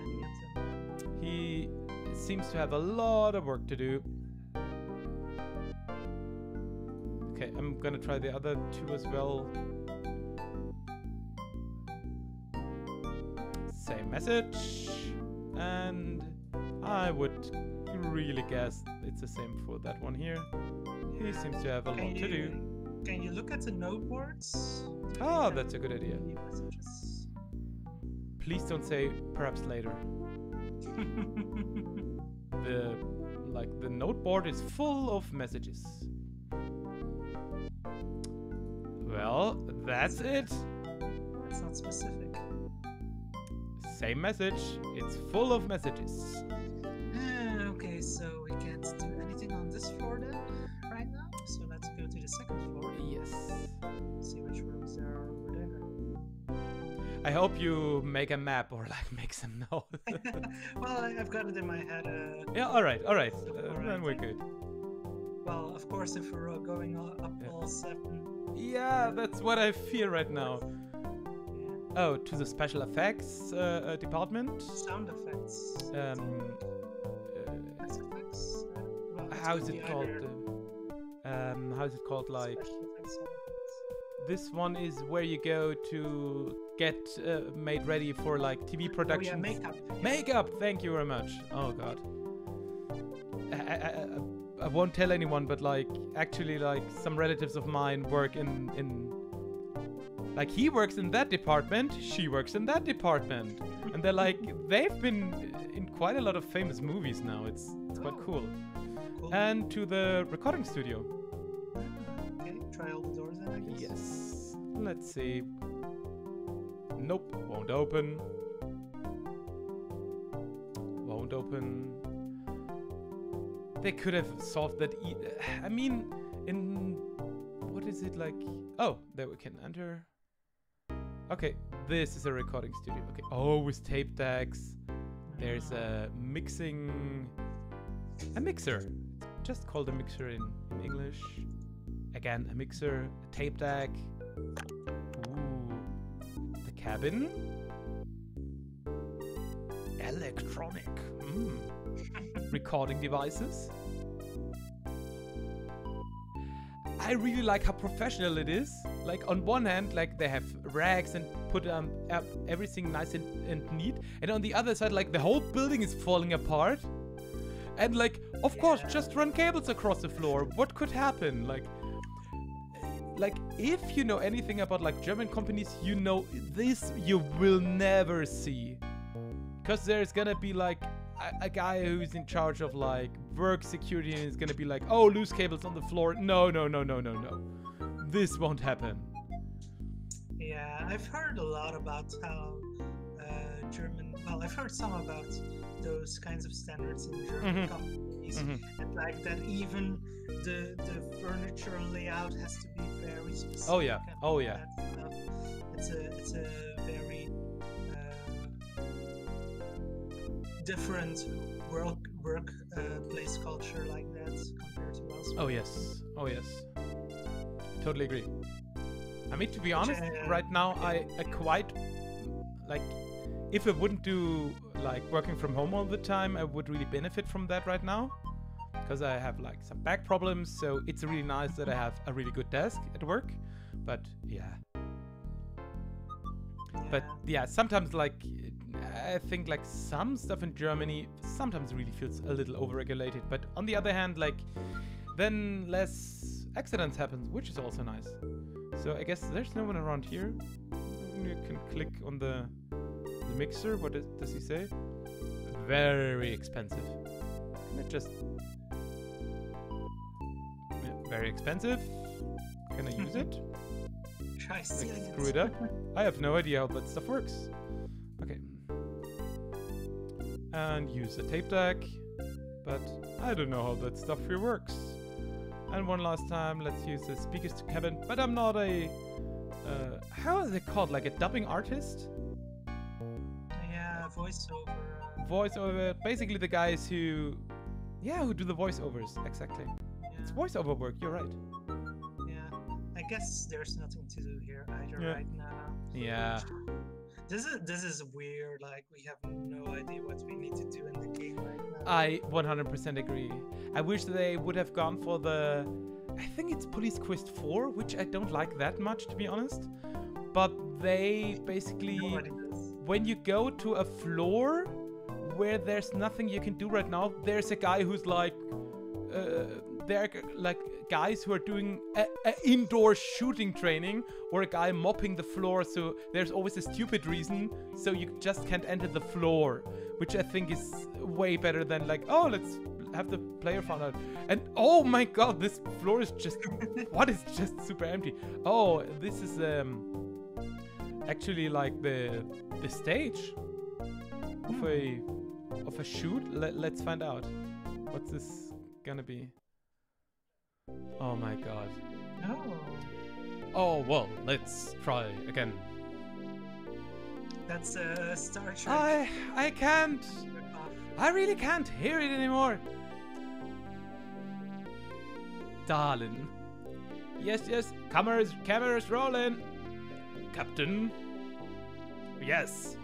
any. He seems to have a lot of work to do. Okay, I'm gonna try the other two as well. Same message. And I would really guess it's the same for that one here. He seems to have a Can lot to do. can you look at the note boards? Do you Oh, that's a good idea. messages? Please don't say perhaps later. <laughs> The like the noteboard is full of messages. Well, that's it. That's not specific. Same message. It's full of messages. Ah, okay, so we can't do anything on this floor then, I hope you make a map or like <laughs> make some notes. <laughs> well, I've got it in my head. Uh, yeah, all right, all right. Uh, then we're good. well, of course, if we're all going up Yeah. all seven. Yeah, that's what I fear right now. Yeah. Oh, to the special effects uh, uh, department. Sound effects. Um, Effects, well, it how is it called? Uh, um, how is it called? Like special effects, sound effects. this one is where you go to get uh, made ready for like TV Oh yeah, productions. makeup. yeah. Makeup. Thank you very much. Oh god. I, I, I, I won't tell anyone, but like actually, like some relatives of mine work in in. Like he works in that department, she works in that department, and they're like <laughs> they've been in quite a lot of famous movies now. It's it's quite Oh. cool. Cool. And to the recording studio. okay, try all the doors then, I guess. Yes. Let's see. Nope, won't open. Won't open. They could have solved that. E- I mean, in what is it like? Oh, there we can enter. Okay, this is a recording studio. Okay. Oh, with tape decks. There's a mixing. A mixer. Just called a mixer in, in English. Again, a mixer, a tape deck. Cabin. Electronic. Mm. Recording devices. I really like how professional it is. Like on one hand, like they have racks and put um everything nice and, and neat, and on the other side, like the whole building is falling apart. And like, of course, just run cables across the floor. What could happen? Like, like if you know anything about like German companies, you know this you will never see, because there's gonna be like a, a guy who's in charge of like work security and is gonna be like, oh, loose cables on the floor. No, no, no, no, no, no. This won't happen. Yeah, I've heard a lot about how German. Well, I've heard some about those kinds of standards in German Mhm. companies, Mhm. and like that even the the furniture layout has to be very specific. Oh, yeah. Oh, yeah. It's a it's a very uh, different work work place culture like that compared to elsewhere. Oh yes. Oh yes. Totally agree. I mean, to be honest, uh, right now I, I quite like if I wouldn't do like working from home all the time, I would really benefit from that right now because I have like some back problems. So it's really nice that I have a really good desk at work. But yeah, but yeah, sometimes like I think like some stuff in Germany sometimes really feels a little overregulated. But on the other hand, like then less accidents happen, which is also nice. So I guess there's no one around here. You can click on the the mixer. What is, does he say? Very expensive. Can I just very expensive? Can I use <laughs> it? Try Like, screw it up? <laughs> I have no idea how that stuff works. Okay. And use the tape deck. But I don't know how that stuff here works. And one last time, let's use the speakers to cabin. But I'm not a. Uh, how is it called? Like a dubbing artist? Yeah, voiceover. Uh, Voiceover. Basically, the guys who. Yeah, who do the voiceovers. Exactly. It's voiceover work, you're right. yeah. I guess there's nothing to do here either Yeah. right now. Yeah. This is this is weird. Like we have no idea what we need to do in the game right now. I 100% agree. I wish they would have gone for the. I think it's Police Quest 4, which I don't like that much, to be honest. But they basically. Nobody. When you go to a floor where there's nothing you can do right now, there's a guy who's like. Uh, there are like guys who are doing a, a indoor shooting training or a guy mopping the floor. So there's always a stupid reason. So you just can't enter the floor which i think is way better than like oh let's have the player found out. And oh my god this floor is just <laughs> what is just super empty. Oh this is um actually like the the stage of a of a shoot? Let, let's find out. What's this gonna be? Oh my god. No. oh well let's try again. That's uh, Star Trek. i i can't. I really can't hear it anymore. Darling. Yes yes cameras cameras rolling captain? Yes.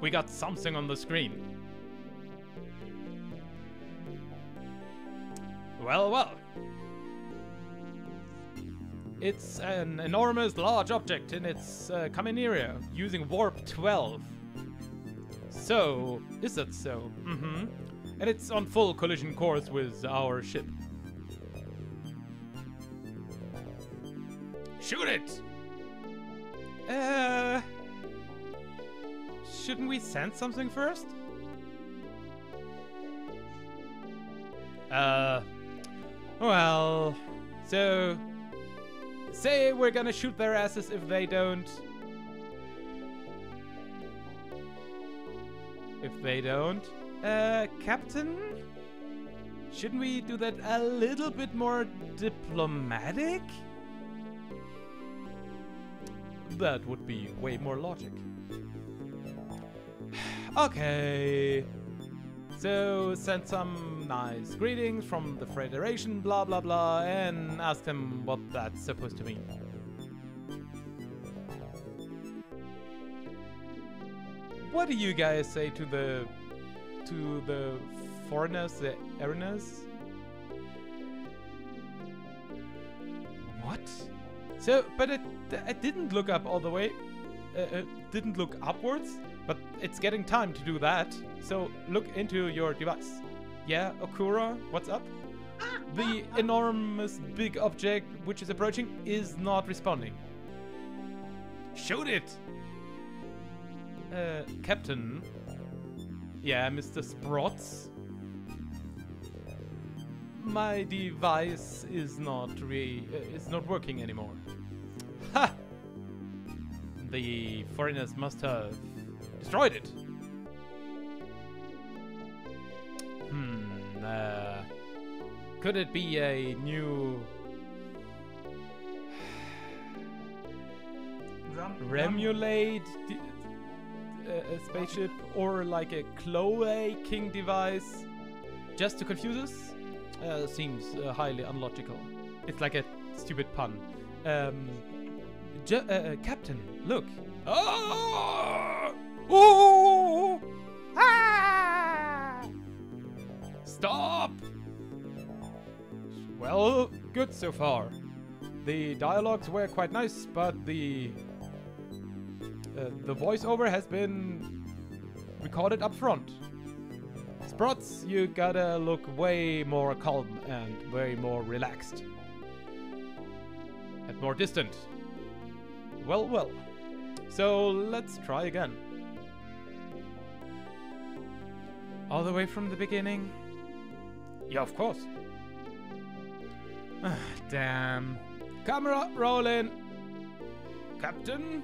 We got something on the screen. Well well. It's an enormous large object in its uh, area using warp 12 so is that so? Mm-hmm. And it's on full collision course with our ship. Shoot it uh shouldn't we send something first? Uh well so say we're gonna shoot their asses if they don't. If they don't. Uh captain? Shouldn't we do that a little bit more diplomatic that would be way more logic <sighs> okay so send some nice greetings from the Federation, blah blah blah, and ask them what that's supposed to mean. What do you guys say to the to the foreigners, the Arenas? What? So, but it, it didn't look up all the way. Uh, it didn't look upwards, but it's getting time to do that. So look into your device. Yeah, Okura, what's up? The enormous big object which is approaching is not responding. Shoot it! Uh, Captain. Yeah, Mr. Sprots. My device is not re- uh, is not working anymore. Ha! The foreigners must have destroyed it. Hmm. Uh, could it be a new Remulate? A, a spaceship or like a cloaking device just to confuse us uh, seems uh, highly unlogical. It's like a stupid pun. Um, uh, uh, Captain, look. Ah! Oh! Ah! Stop! Well, good so far. The dialogues were quite nice, but the uh, the voiceover has been recorded up front. Sprots, you gotta look way more calm and way more relaxed. And more distant. Well, well. So let's try again. All the way from the beginning? Yeah, of course. Ah, <sighs> Damn. Camera rolling. Captain?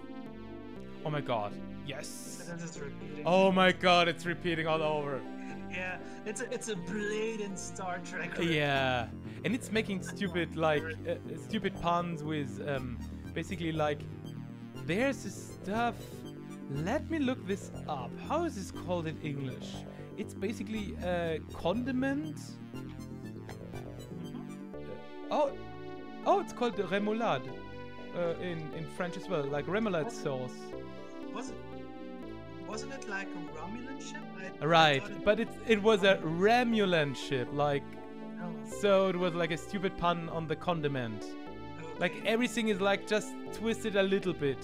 Oh my god. Yes. That is repeating. Oh my god, it's repeating all over. <laughs> Yeah, it's a it's a blatant Star Trek. Yeah. And it's making stupid like <laughs> uh, stupid puns with um basically like there's this stuff let me look this up. How is this called in English? It's basically a condiment. Oh, oh, it's called remoulade uh, in in French as well, like remoulade sauce. Was it? Wasn't it like a Romulan ship? I, Right, it- but it it was a Remulan ship, like Oh, so it was like a stupid pun on the condiment. Like everything is like just twisted a little bit.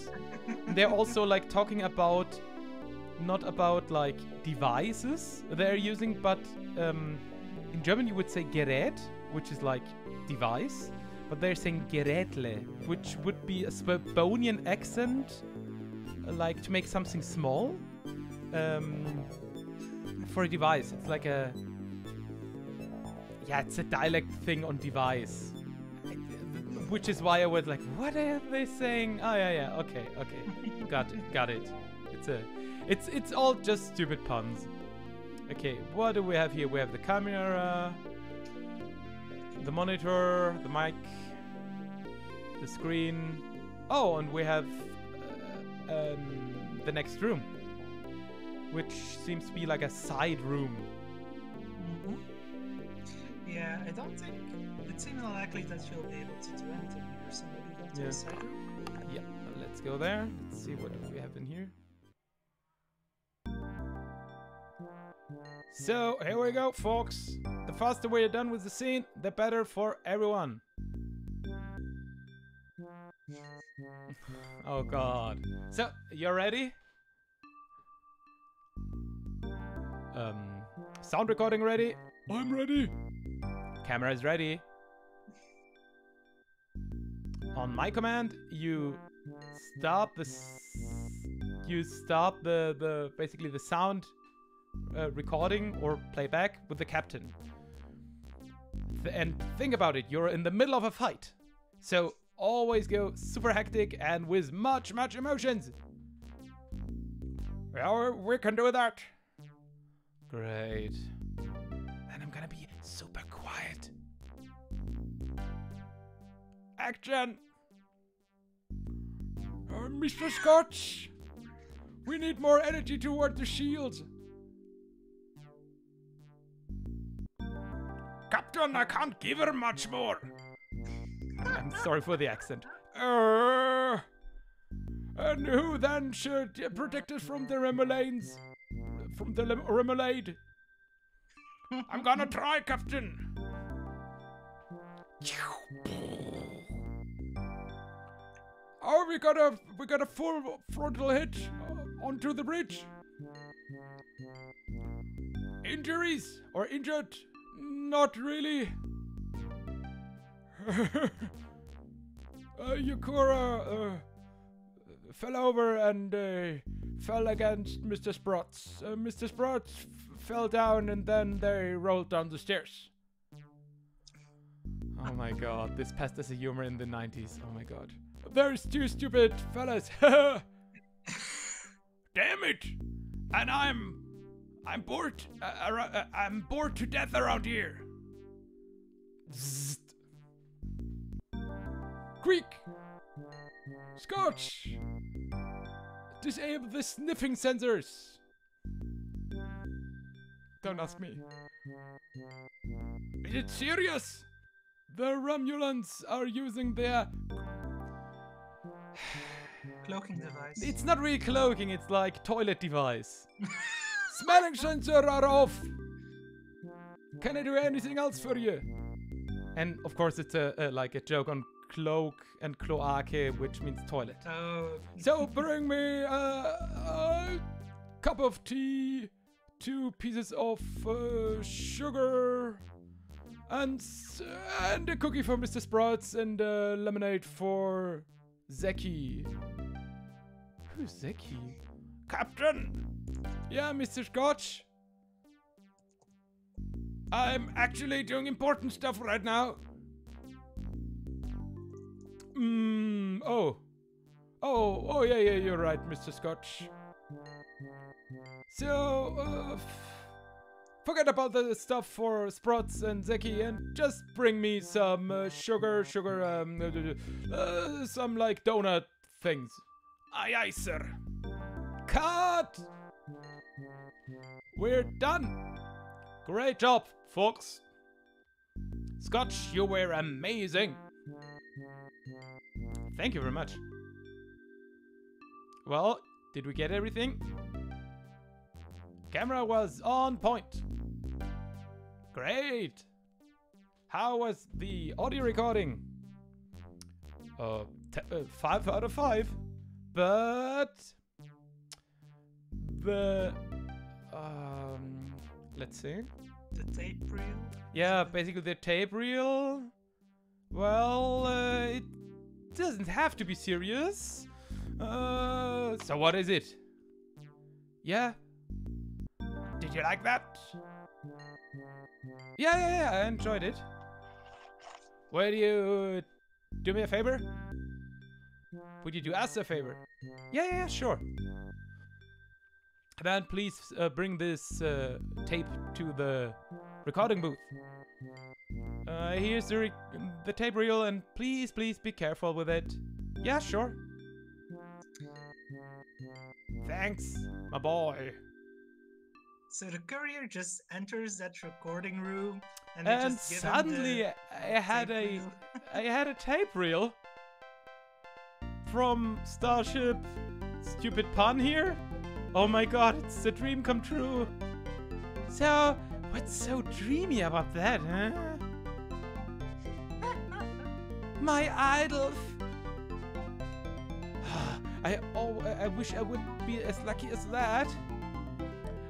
They're also like talking about not about like devices they're using, but um, in German you would say Gerät, which is like device, but they're saying Gerätle, which would be a Swabian accent, like to make something small. Um, for a device, it's like a yeah, it's a dialect thing on device. Which is why I was like, what are they saying? Oh yeah, yeah, okay, okay. <laughs> got it, got it. It's a it's it's all just stupid puns. Okay, what do we have here? We have the camera, the monitor, the mic, the screen. Oh, and we have uh, um, the next room, which seems to be like a side room. Mhm. Yeah, I don't think it seems unlikely that you'll be able to do anything here. So maybe go to Yeah. the side room. Yeah, let's go there. Let's see what we have in here. So, here we go, folks. The faster we're done with the scene, the better for everyone. <laughs> oh god. So, you're ready? Um, sound recording ready? I'm ready. Camera is ready. On my command, you stop the you stop the the basically the sound uh, recording or playback with the captain. Th- and think about it, you're in the middle of a fight. So always go super hectic and with much much emotions. Well, we- we can do that. Great. Then I'm gonna be super quiet. Action. Mr. Scotch, we need more energy toward the shield! Captain, I can't give her much more. I'm sorry for the accent. Uh, and who then should protect us from the Remolanes? From the Lem- Remoulade? I'm gonna try, Captain. Oh, we got a we got a full frontal hit uh, onto the bridge. Injuries or injured? Not really. <laughs> uh, Yukura uh, fell over and uh, fell against Mr. Sprots. Uh, Mr. Sprots f- fell down and then they rolled down the stairs. Oh my god, this passed as a humor in the 90s. Oh my god. There's two stupid fellas. <laughs> Damn it! And I'm, I'm bored. Uh, uh, I'm bored to death around here. Zzzt. Quick, Scotch. disable the sniffing sensors. Don't ask me. Is it serious? The Romulans are using their. Cloaking device. It's not really cloaking, it's like toilet device. <laughs> Smelling sensor are off. Can I do anything else for you? And of course, it's a, a like a joke on cloak and cloake, which means toilet. Oh, So bring me a, a cup of tea, two pieces of uh, sugar, and and a cookie for Mr. Sprouts, and uh, lemonade for Zeki. Who's Zeki? Captain. Yeah, Mr. Scotch. I'm actually doing important stuff right now. Hmm. Oh. Oh. Oh. Yeah. Yeah. You're right, Mr. Scotch. So, uh, forget about the stuff for Sprouts and Zeki, and just bring me some uh, sugar, sugar, um, uh, uh, some like donut things. Aye, aye, sir. Cut. We're done. Great job, folks. Scotch, you were amazing. Thank you very much. Well, did we get everything? Camera was on point. Great. How was the audio recording? Uh, uh, five out of five. But the um, let's see. the tape reel. Yeah, basically the tape reel. Well, uh, it doesn't have to be serious. Uh, so what is it? Yeah. You like that? Yeah, yeah, yeah. I enjoyed it. Would you do me a favor? Would you do us a favor? Yeah, yeah, yeah, sure. Then please uh, bring this uh, tape to the recording booth. Uh, here's the, the tape reel, and please, please be careful with it. Yeah, sure. Thanks, my boy. So the courier just enters that recording room, and, And just give him suddenly, the I had a. I had a tape reel from Starship. Stupid pun here. Oh my god, it's a dream come true. So, what's so dreamy about that, huh? My idol. <sighs> I oh, I I wish I would be as lucky as that.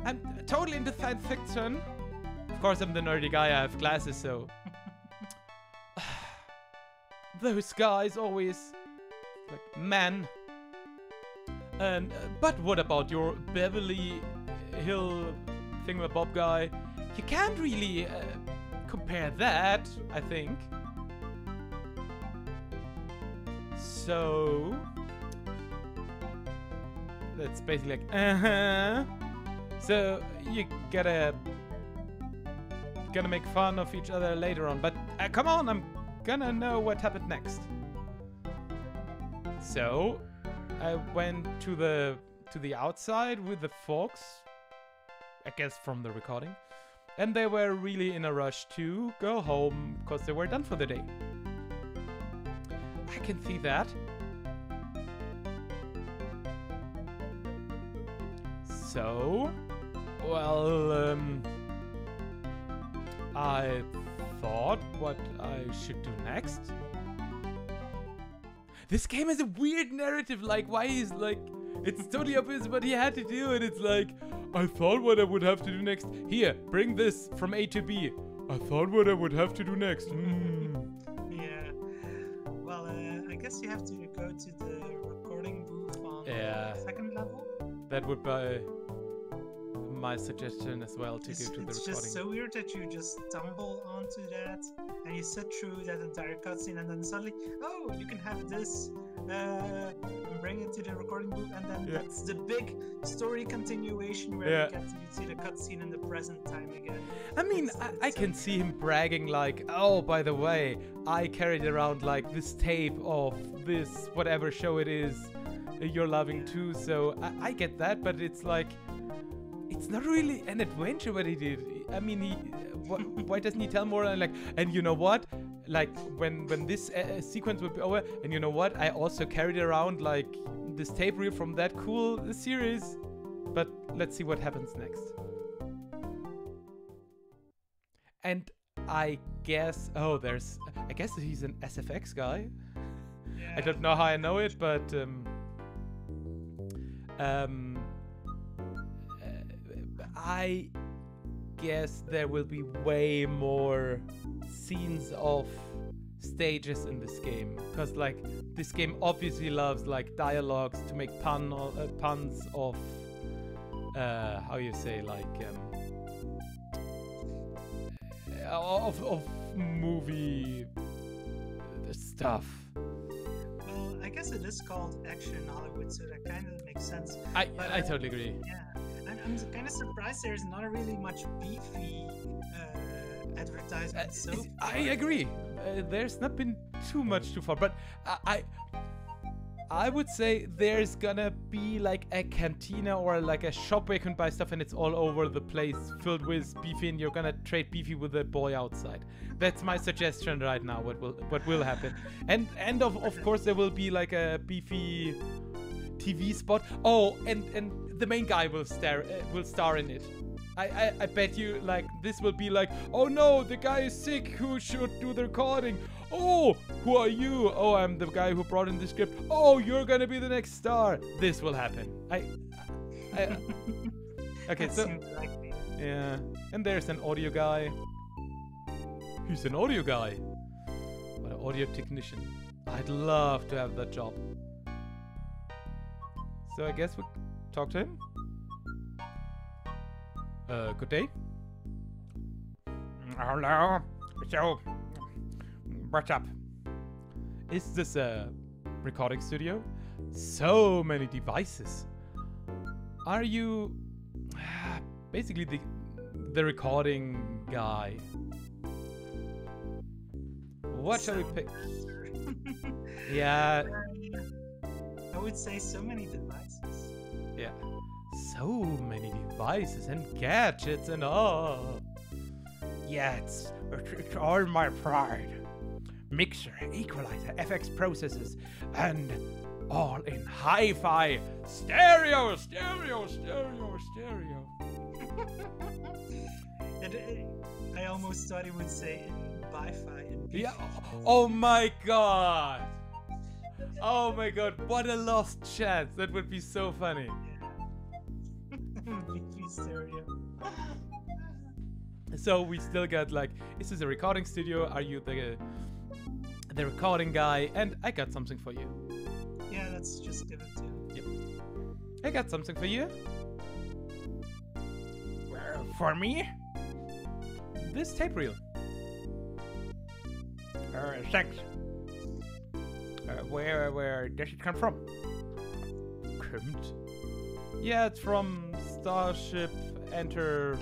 I'm totally into science fiction. Of course, I'm the nerdy guy. I have glasses, so <sighs> those guys always like men. And uh, but what about your Beverly Hill thingamabob guy? You can't really uh, compare that, I think. So that's basically like uh huh. So you gotta gonna make fun of each other later on, but uh, come on, I'm gonna know what happened next. So I went to the to the outside with the folks, I guess from the recording, and they were really in a rush to go home because they were done for the day. I can see that. So, well, um, I thought what I should do next. This game has a weird narrative, like why he's like, it's totally obvious what he had to do, and it's like, I thought what I would have to do next. Here, bring this from A to B. I thought what I would have to do next. Mm. Yeah. Well, uh, I guess you have to go to the recording booth on Yeah. the second level. That would be my suggestion as well to It's, go to the it's recording. just so weird that you just stumble onto that and you sit through that entire cutscene and then suddenly, oh, you can have this uh, and bring it to the recording booth, and then Yeah. that's the big story continuation where Yeah. you get to see the cutscene in the present time again. I mean, It's- I, I so can see him bragging like, oh, by the way, I carried around like this tape of this whatever show it is, you're loving too. So I, I get that, but it's like it's not really an adventure what he did. I mean, he, wh- why doesn't he tell more? And like, and you know what? Like when when this uh, sequence will be over, and you know what? I also carried around like this tape reel from that cool series. But let's see what happens next. And I guess, oh, there's, I guess he's an SFX guy. Yeah. I don't know how I know it, but um, um, uh, I guess there will be way more scenes of stages in this game because like this game obviously loves like dialogues to make pun uh, puns of uh, how you say like um, uh, of, of movie stuff. Well, I guess it is called action Hollywood, so that kind of makes sense. I, But, I uh, totally agree. Yeah, I'm, I'm kind of surprised there's not really much BiFi uh, advertisement Uh, so I agree. Uh, there's not been too much too far, but I, I I would say there's gonna be like a cantina or like a shop where you can buy stuff and it's all over the place filled with BiFi and you're gonna trade BiFi with a boy outside. That's my suggestion right now. What will what will happen? And and of of course there will be like a BiFi TV spot. Oh, and and the main guy will star uh, will star in it. I, I I bet you like this will be like, oh no, the guy is sick. Who should do the recording? Oh, who are you? Oh, I'm the guy who brought in the script. Oh, you're gonna be the next star. This will happen. I, I, I <laughs> okay. So likely. yeah, and there's an audio guy. He's an audio guy. What an audio technician. I'd love to have that job. So I guess we talk to him. Uh, good day. Hello. So, what's up? Is this a recording studio? So many devices. Are you <sighs> basically the the recording guy? What shall we pick? <laughs> Yeah, I would say so many devices. Yeah. So many devices and gadgets and all. Yeah, it's, it's all my pride. Mixer, equalizer, FX processes, and all in hi-fi stereo, stereo, stereo, stereo. <laughs> And, uh, I almost thought he would say in and Yeah. Oh my god. Oh my god, what a lost chance. That would be so funny. <laughs> <laughs> So we still got like, this is this a recording studio? Are you the the recording guy? And I got something for you. Yeah, let's just give it to him. I got something for you. Well, for me, This tape reel. uh, thanks. Uh, where, where does it come from? Kommt. Yeah, it's from Starship Enter.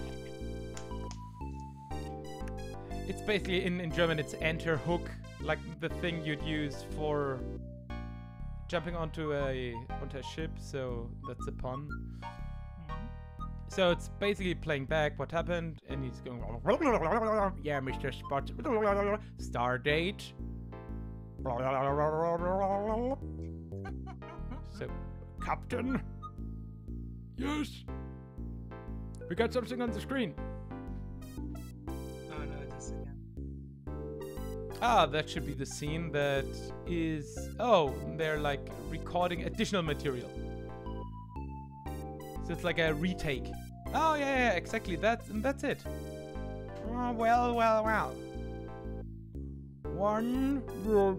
It's basically in, in German it's Enter Hook, like the thing you'd use for jumping onto a onto a ship, so that's a pun. So it's basically playing back what happened, and he's going, Yeah, Mr. Spot. star date. <laughs> So, Captain? Yes? We got something on the screen. Oh no, this again. ah, that should be the scene that is. Oh, they're like recording additional material. So it's like a retake. Oh yeah, yeah, exactly. That's and that's it. Oh, well, well, well. One. ro-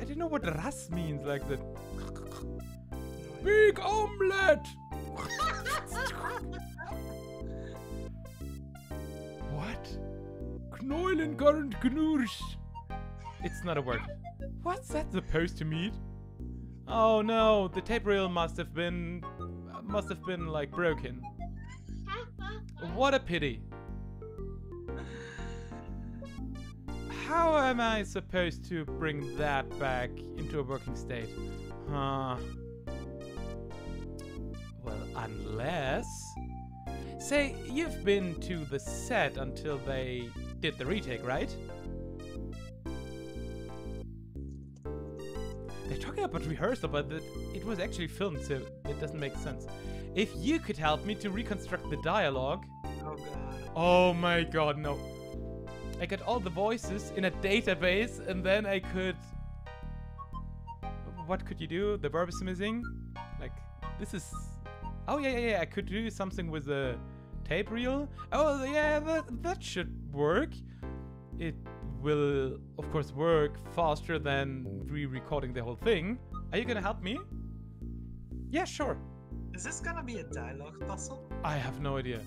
I don't know what ras means like that. <laughs> Big omelette! What? Knäulen current. It's not a word. What's that supposed to mean? Oh no, the tape reel must have been must have been like broken. What a pity. How am I supposed to bring that back into a working state? Huh. Unless. Say, you've been to the set until they did the retake, right? They're talking about rehearsal, but it, it was actually filmed, so it doesn't make sense. If you could help me to reconstruct the dialogue. Oh god. Oh my god, no. I got all the voices in a database, and then I could. What could you do? The verb is missing. Like, this is. Oh, yeah, yeah, yeah. I could do something with a tape reel. Oh, yeah, that, that should work. It will, of course, work faster than re recording the whole thing. Are you gonna help me? Yeah, sure. Is this gonna be a dialogue puzzle? I have no idea.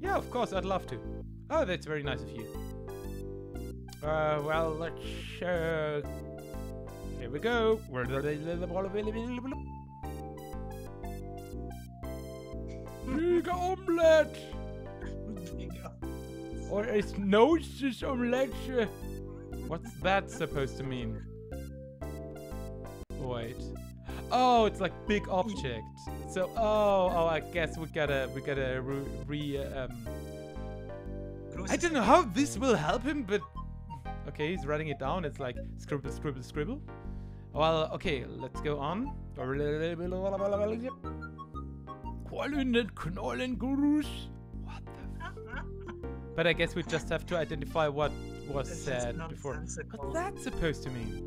Yeah, of course, I'd love to. Oh, that's very nice of you. Uh, well, let's, uh, here we go. Big omelette! Bingo. Or is noses omelette? What's that supposed to mean? Wait. Oh, it's like big object. So, oh, oh, I guess we gotta, we gotta re, re um. I don't know how this will help him, but okay, he's writing it down. It's like scribble, scribble, scribble. Well, okay, let's go on. Quallen and knollen gurus. What the? <laughs> But I guess we just have to identify what was This said before. What's that supposed to mean?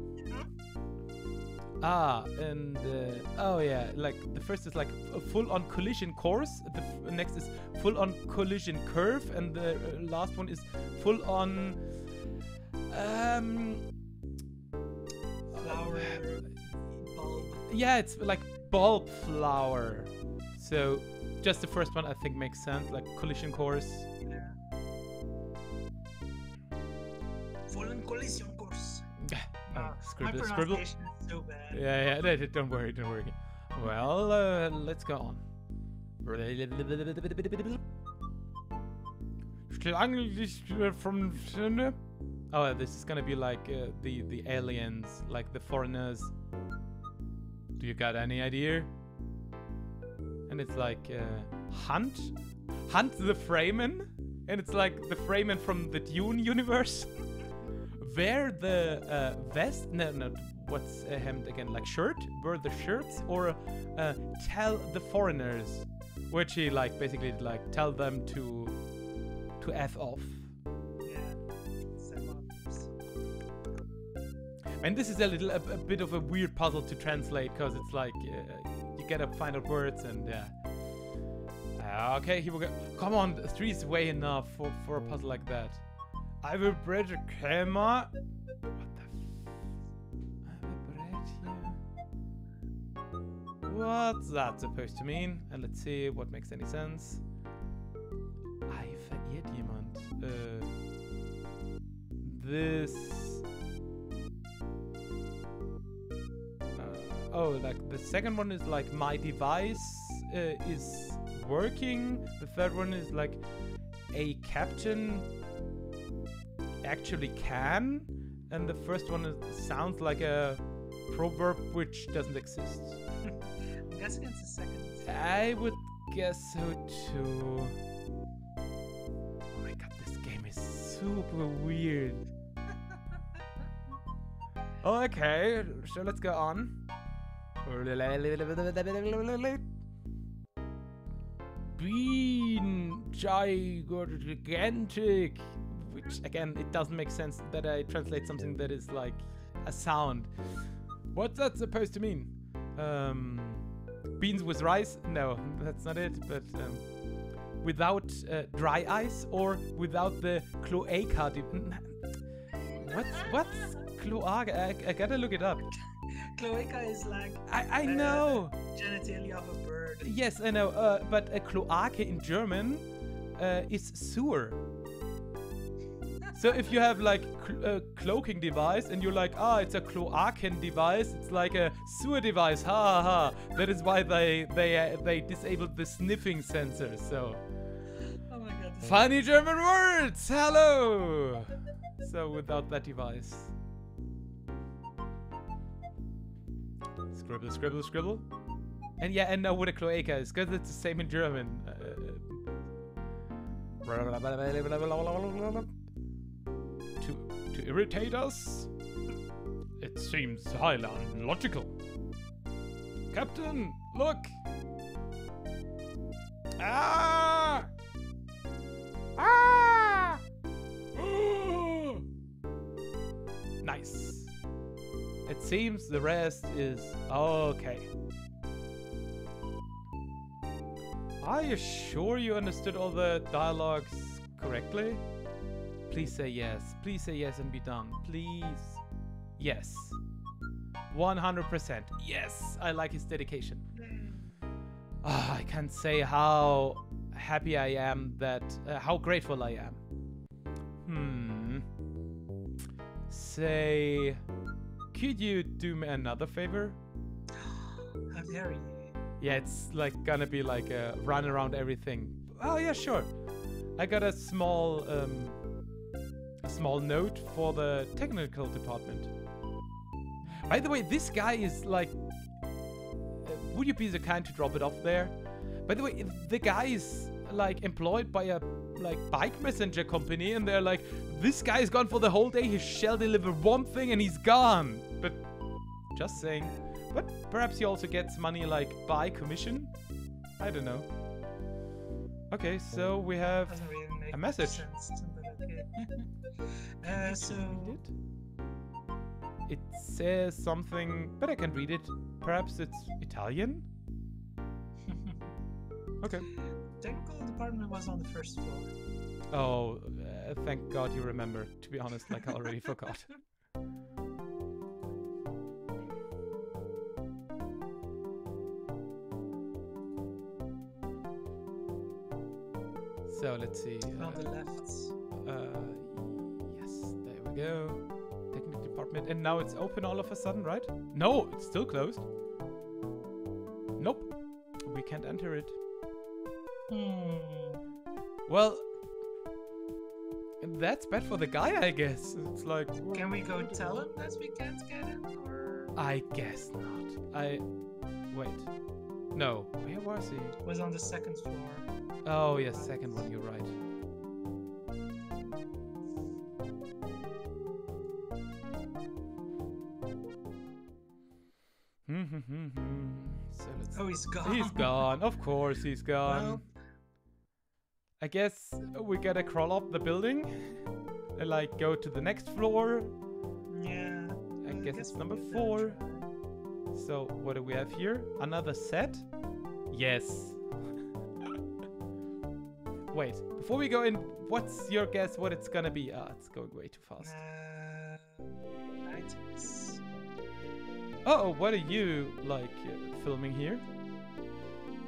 Ah, and uh, oh yeah, like the first is like a full-on collision course. The f- next is full-on collision curve, and the uh, last one is full-on. Um, Flower <sighs> bulb. yeah, it's like bulb flower. So just the first one I think makes sense, like collision course. Yeah. Full on collision course. Oh, <laughs> Ah, my scribble, scribble. is so bad. Yeah, yeah, don't worry, don't worry. Well, uh, let's go on. From Oh, this is gonna be like uh, the the aliens, like the foreigners. Do you got any idea? And it's like uh, Hunt, Hunt the Framen, and it's like the Fremen from the Dune universe. <laughs> Wear the uh, vest? No, no. What's uh, hemmed again? Like shirt? Wear the shirts or uh, tell the foreigners, which he like basically like tell them to to f off. And this is a little, a, a bit of a weird puzzle to translate because it's like uh, you gotta words and yeah. Uh, okay, here we go. Come on, three is way enough for, for a puzzle like that. I will bridge a camera. What the? F- I will bridge you. What's that supposed to mean? And let's see what makes any sense. I verirrt jemand. Äh, this. Oh, like the second one is like my device uh, is working. The third one is like a captain actually can, and the first one is, sounds like a proverb which doesn't exist. I'm guessing it's the second. I would guess so too. Oh my god, this game is super weird. <laughs> Okay, so let's go on. Bean gigantic. Which again, it doesn't make sense that I translate something that is like a sound. What's that supposed to mean? Um, beans with rice? No, that's not it. But um, without uh, dry ice or without the cloaca. What's what's cloaca? I, I gotta look it up. <laughs> Cloaca is like I I Uh, know. genitalia of a bird. Yes, I know. Uh, but a cloaca in German uh, is sewer. So if you have like cl- a cloaking device and you're like, ah, it's a cloacan device, it's like a sewer device. Ha ha ha. That is why they they uh, they disabled the sniffing sensor. So Oh my god. funny German words. Hello. So without that device. Scribble, scribble, scribble. And yeah, and know what a cloaca is, because it's the same in German. Uh, to, to irritate us? It seems highly unlogical. Captain, look! Ah! Ah! <gasps> nice. It seems the rest is okay. Are you sure you understood all the dialogues correctly? Please say yes. Please say yes and be done. Please. Yes. 100%. Yes. I like his dedication. Ah, I can't say how happy I am that. Uh, how grateful I am. Hmm. Say. Could you do me another favor? <sighs> How dare you? Yeah, it's like gonna be like a run around everything. Oh yeah, sure. I got a small um, a small note for the technical department. By the way, this guy is like. Uh, would you be so kind to drop it off there? By the way, the guy is like employed by a like bike messenger company, and they're like, this guy is gone for the whole day. He shall deliver one thing, and he's gone. But just saying. But perhaps he also gets money like by commission. I don't know. Okay, so we have really a message. sense, okay. <laughs> uh, so read it? It says something, but I can read it. Perhaps it's Italian? <laughs> Okay. technical department was on the first floor. Oh, uh, thank God you remember. To be honest, like I already forgot. <laughs> So let's see. on the left. Uh, yes, there we go. Technical department. And now it's open all of a sudden, right? No, it's still closed. Nope. We can't enter it. Hmm. Well, that's bad for the guy, I guess. It's like. Can we go tell him that we can't get or I guess not. I. Wait. No. Where was he? was on the second floor? Oh, yes, second one, you're right. Hmm, hmm, hmm, so let's Oh, he's gone. He's gone. Of course, he's gone. Well, I guess we gotta crawl up the building and like go to the next floor. yeah. I guess it's number give that a four. So what do we have here? Another set? Yes. <laughs> Wait, before we go in, what's your guess what it's gonna be? Ah, it's going way too fast. Uh, items. Oh, what are you like uh, filming here?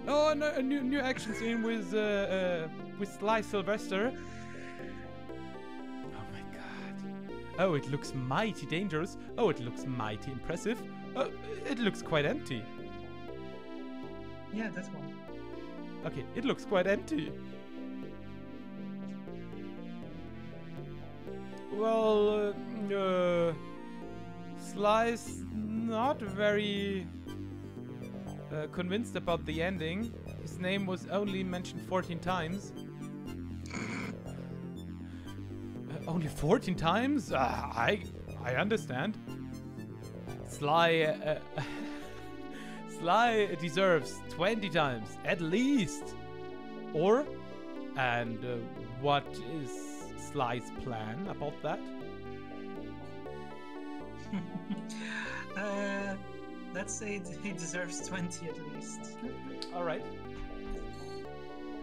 Oh, no, a new new action scene with uh, uh with Sly Sylvester. Oh my god. Oh, it looks mighty dangerous. Oh, it looks mighty impressive. Oh, it looks quite empty. Yeah, that one. Okay, it looks quite empty. Well, uh, uh, Sly's not very uh, convinced about the ending. His name was only mentioned 14 times. Uh, only 14 times? Uh, I I understand. Sly uh, <laughs> Sly deserves 20 times at least. Or and uh, what is Sly's plan about that? <laughs> let's say he deserves 20 at least. All right.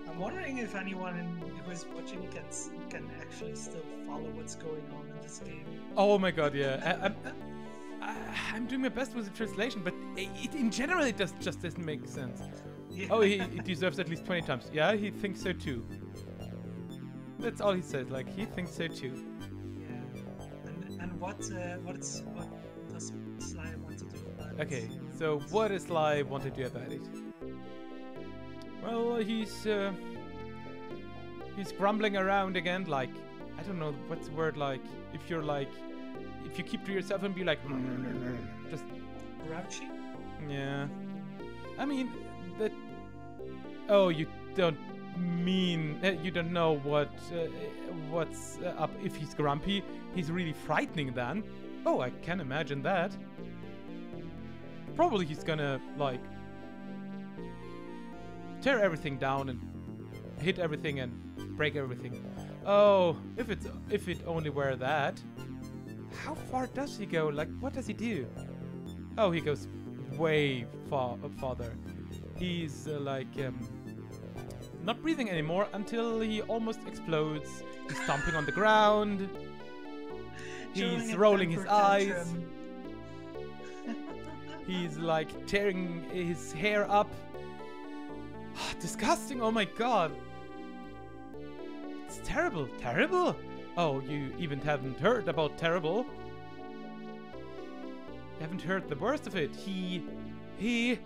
I'm wondering if anyone who is watching can can actually still follow what's going on in this game. Oh my god, yeah. I, I'm doing my best with the translation, but it, in general it does, just doesn't make sense. Yeah. Oh, he, he deserves at least 20 times. Yeah, he thinks so too. That's all he says, like, he thinks so too. Yeah. And and what uh, what's Okay, so what does Sly want to do about it? Well, he's uh, he's grumbling around again, like I don't know what's the word like. If you're like, if you keep to yourself and be like, just Grouchy? Yeah. I mean, that. Oh, you don't mean uh, you don't know what uh, what's uh, up if he's grumpy. He's really frightening then. Oh, I can imagine that. Probably he's gonna like tear everything down and hit everything and break everything. Oh, if it's if it only were that. How far does he go? Like, what does he do? Oh, he goes way far uh, farther. He's uh, like um, not breathing anymore until he almost explodes. He's stomping on the ground. <laughs> He's rolling his eyes. tantrum. He's like tearing his hair up. <sighs> Disgusting, oh my god. It's terrible, terrible. Oh, you even haven't heard about terrible. You haven't heard the worst of it. He. He.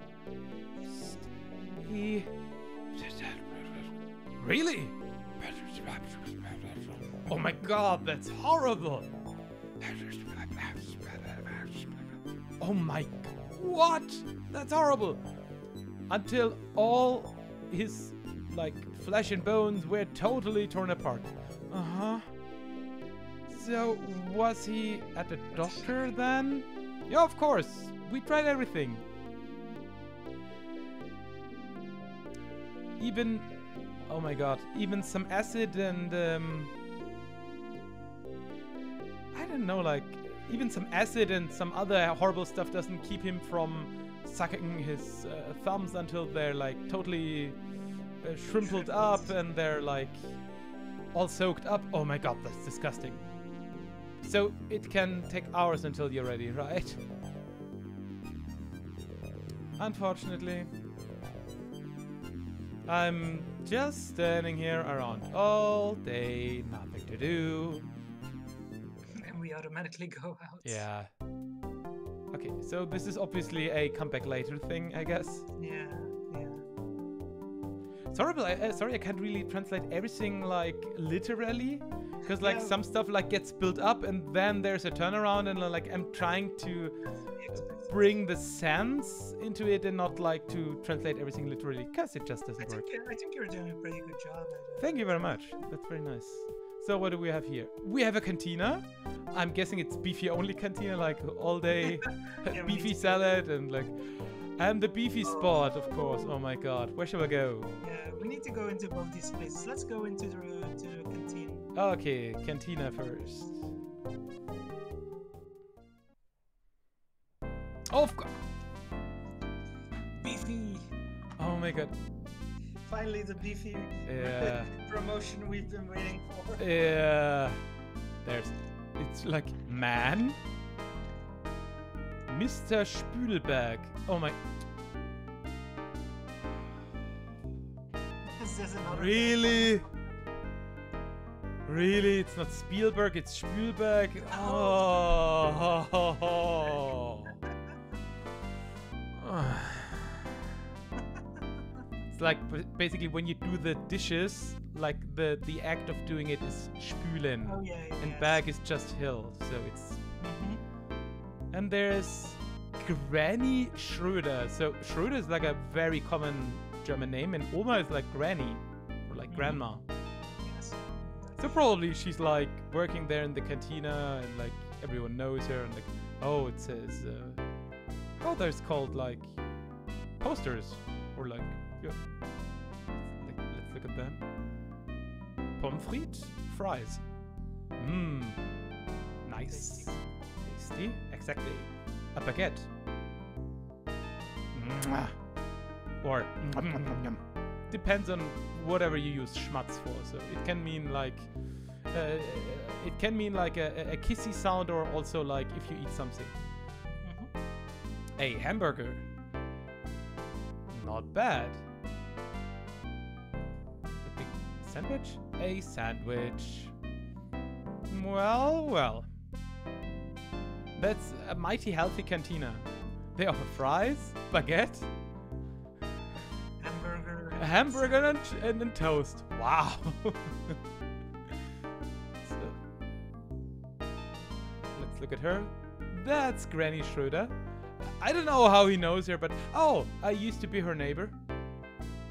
He. Really? Oh my god, that's horrible. Oh my. What? That's horrible. Until all his, like, flesh and bones were totally torn apart. Uh huh. So, was he at the doctor then? Yeah, of course. We tried everything. Even. Oh my god. Even some acid and. Um, I don't know, like. Even some acid and some other horrible stuff doesn't keep him from sucking his uh, thumbs until they're like totally uh, shrimpled up and they're like all soaked up. Oh my god, that's disgusting. So it can take hours until you're ready, right? Unfortunately, I'm just standing here around all day, nothing to do. We automatically <laughs> go out. Yeah. Okay, so this is obviously a come back later thing, I guess. Yeah. Yeah. Sorry, but I, uh, sorry, I can't really translate everything like literally, because like Yeah. some stuff like gets built up and then there's a turnaround, and uh, like I'm trying to bring the sense into it and not like to translate everything literally, because it just doesn't think, work. I think you're doing a pretty good job at it. Thank you very much. That's very nice. So what do we have here? We have a cantina. I'm guessing it's BiFi only cantina, like all day <laughs> <laughs> Yeah, BiFi salad and like and the BiFi Oh. spot, of course. Oh my god, where shall I go? Yeah, we need to go into both these places. Let's go into the to the canteen. Okay, cantina first. Oh, of course. BiFi. Oh my god. Finally, the BiFi Yeah. <laughs> promotion we've been waiting for. Yeah. There's. It's like man. Mr. Spülberg. Oh my. Another guy. Really? Really? It's not Spielberg, it's Spülberg. Oh. it's <laughs> <laughs> oh. Like basically when you do the dishes, like the the act of doing it is spülen, Oh yeah. yeah and yes. bag is just hill. So it's Mhm. and there's Granny Schröder. So Schröder is like a very common German name, and Oma is like granny or like Mhm. grandma. Yes. So probably she's like working there in the cantina, and like everyone knows her, and like oh, it says uh, oh, there's called like posters or like yeah. Let's, look at them. Pommes frites, fries. Mmm, nice, Tasty. tasty. Exactly. A baguette. Mwah. Or depends on whatever you use schmatz for. So it can mean like uh, it can mean like a, a- a kissy sound, or also like if you eat something. Mhm. A hamburger. Not bad. Sandwich? A sandwich. Well, well. That's a mighty healthy cantina. They offer fries, baguette, Hamburger. a hamburger and, and, and toast. Wow. <laughs> so, let's look at her. That's Granny Schröder. I don't know how he knows her, but oh, I used to be her neighbor.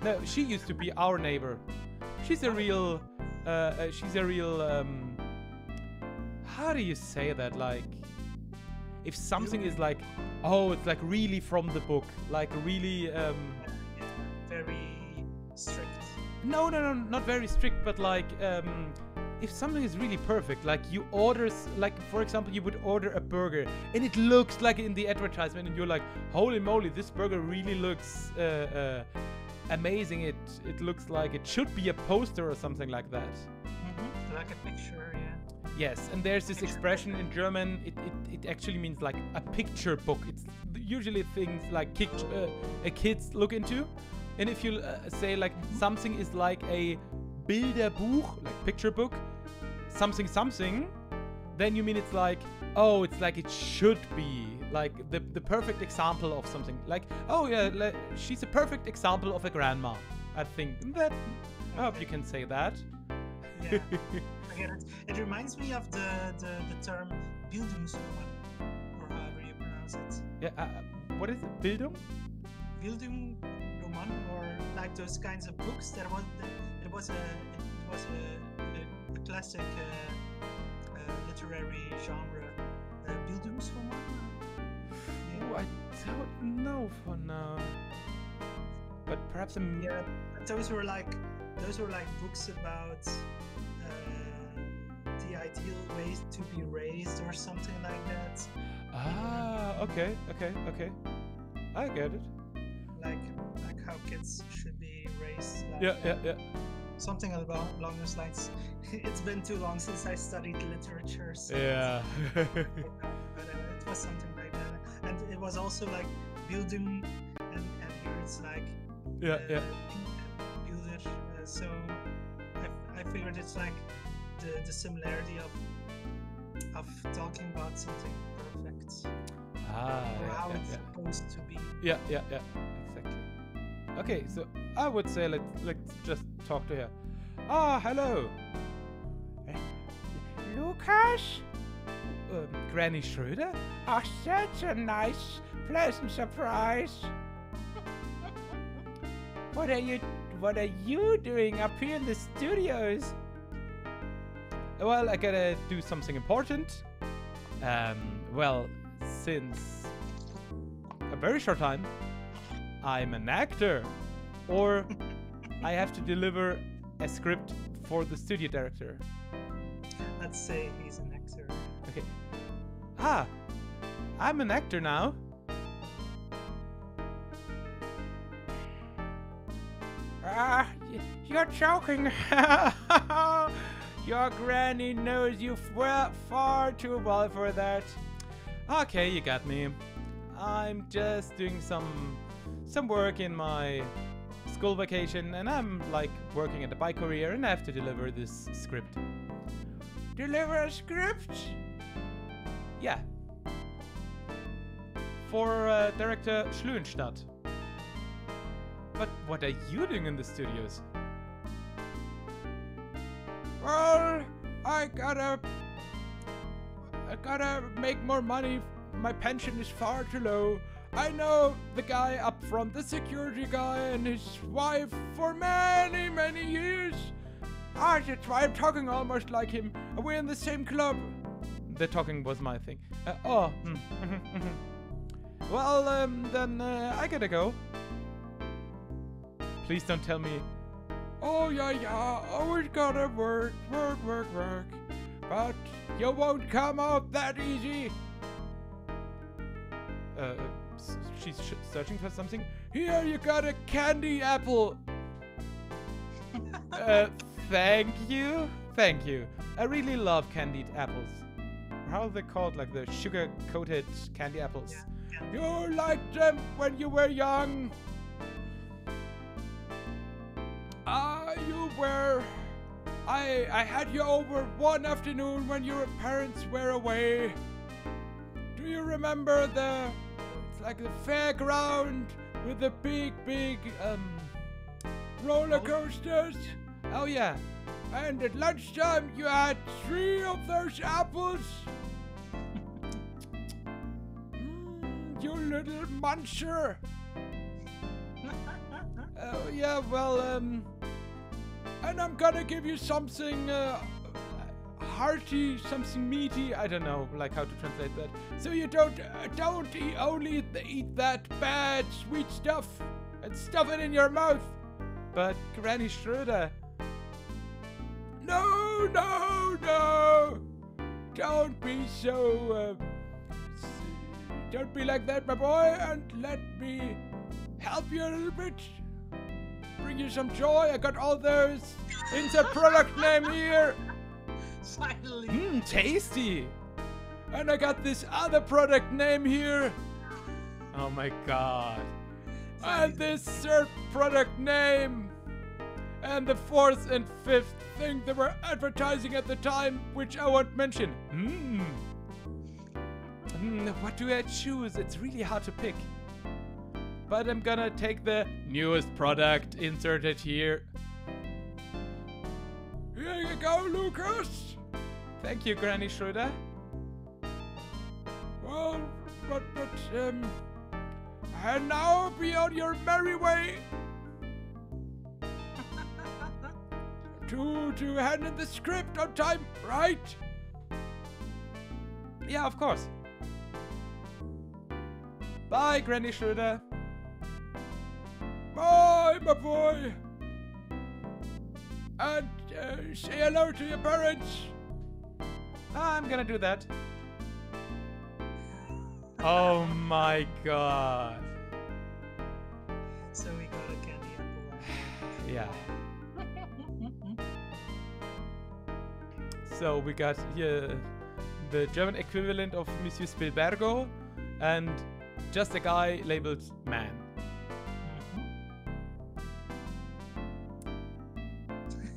No, she used to be our neighbor. She's a real, uh, uh she's a real, um, how do you say that? Like, if something is like, oh, it's like really from the book, like really, um, very strict. no, no, no, not very strict, but like, um, if something is really perfect, like you order, s- like for example, you would order a burger and it looks like in the advertisement, and you're like, holy moly, this burger really looks uh, uh, amazing. It it looks like it should be a poster or something like that. hmm Like a picture, yeah. Yes, and there's this expression in German. It, it, it actually means like a picture book. It's usually things like kick, uh, uh, kids look into. And if you uh, say like something is like a Bilderbuch, like picture book, something something, then you mean it's like oh, it's like it should be like the the perfect example of something. Like oh yeah, le- she's a perfect example of a grandma. I think that. I hope you can say that. Yeah, <laughs> I get it. It reminds me of the, the, the term Bildungsroman, or however you pronounce it. Yeah, uh, what is it? Bildung? Bildungsroman, or like those kinds of books. That was it was a it was a, a, a classic uh, uh, literary genre. Uh, Bildungsroman. I don't know for now. But perhaps a Yeah, those were like those were like books about uh, the ideal ways to be raised or something like that. Ah, okay, okay, okay. I get it. Like like how kids should be raised. Like, Yeah, yeah, yeah. Something along along those lines. <laughs> it's been too long since I studied literature. So Yeah. <laughs> but uh, it was something. And it was also like building and, and here it's like yeah, uh, yeah. Builder. Uh, so I, I figured it's like the, the similarity of of talking about something perfect Ah, or yeah, how yeah, it's yeah. supposed to be. Yeah, yeah, yeah. Exactly. Okay, so I would say let's let's just talk to her. Ah, hello. Eh, Lucas? Um, Granny Schröder? Oh, such a nice, pleasant surprise. What are you what are you doing up here in the studios? Well, I gotta do something important. Um, well, since a very short time, I'm an actor, or <laughs> I have to deliver a script for the studio director. Let's say he's an actor. Ah, I'm an actor now. Ah, you're joking. <laughs> Your granny knows you f- far too well for that. Okay, you got me. I'm just doing some some work in my school vacation, and I'm like working at the bike career, and I have to deliver this script. Deliver a script? Yeah. For uh, director Schlüenstadt. But what are you doing in the studios? Well, I gotta. I gotta make more money. My pension is far too low. I know the guy up front, the security guy, and his wife for many, many years. Ah, that's why I'm talking almost like him. We're in the same club. The talking was my thing. Uh, oh. mm, mhm, mhm. well, um, then uh, I gotta go. Please don't tell me. Oh, yeah, yeah, always gotta work, work, work, work. But you won't come out that easy. Uh, she's sh- searching for something. Here you got a candy apple. <laughs> Uh, thank you, thank you. I really love candied apples. How are they called? Like the sugar-coated candy apples. Yeah. You liked them when you were young. Ah, you were. I I had you over one afternoon when your parents were away. Do you remember the? It's like the fairground with the big, big um roller coasters. Oh yeah. And at lunchtime, you had three of those apples. Mm, you little muncher. <laughs> Oh, yeah, well, um. And I'm gonna give you something, uh. Hearty, something meaty. I don't know, like how to translate that. So you don't, uh, don't eat, only eat that bad sweet stuff and stuff it in your mouth. But Granny Schröder, No, no, no! Don't be so. Uh, don't be like that, my boy, and let me help you a little bit. Bring you some joy. I got all those. Insert product name here. Finally. mmm, tasty. And I got this other product name here. Oh my god. And this third product name. And the fourth and fifth thing they were advertising at the time, which I won't mention. Mmm. Mm, what do I choose? It's really hard to pick. But I'm gonna take the newest product inserted here. Here you go, Lucas. Thank you, Granny Schröder. Well, but, but, um, and now be on your merry way to, to hand in the script on time, right? Yeah, of course. Bye, Granny Schröder. Bye, my boy. And uh, say hello to your parents. I'm gonna do that. Oh my god. So we got a candy apple. <sighs> Yeah. So we got here the German equivalent of Monsieur Spielbergo and just a guy labeled man.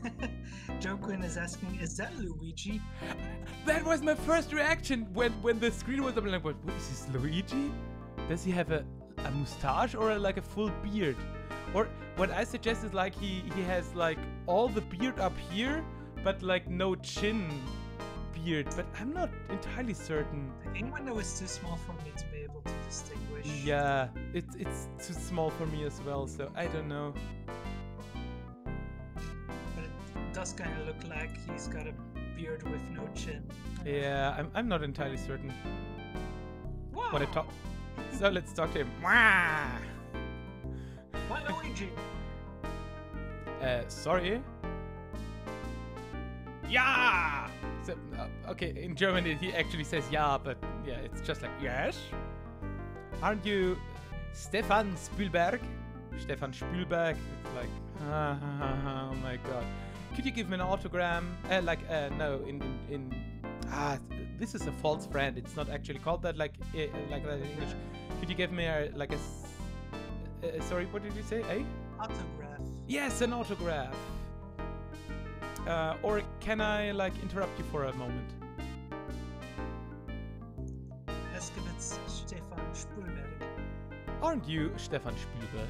<laughs> Joe Quinn is asking, is that Luigi? That was my first reaction when when the screen was up. I'm like, what, what is this Luigi? Does he have a, a mustache or like a full beard? Or what I suggest is like he he has like all the beard up here, but like no chin beard. But I'm not entirely certain. The game window is too small for me to be able to distinguish. Yeah, it's it's too small for me as well. So I don't know. But it does kind of look like he's got a beard with no chin. Yeah, I'm I'm not entirely certain. Wow. Want to talk? So let's talk to him. What Luigi? Uh, sorry. Yeah. So, uh, okay, in German he actually says yeah, but yeah, it's just like yes. Aren't you Stefan Spielberg? Stefan Spielberg. It's like, ah, <laughs> oh my god. Could you give me an autogram? Uh, like, uh, no, in, in in ah, this is a false friend. It's not actually called that like uh, like that in English. Could you give me a like a, sorry, what did you say? A? Autograph. Yes, an autograph. Uh, or can I like interrupt you for a moment? If it's Stefan Spielberg. Aren't you Stefan Spielberg?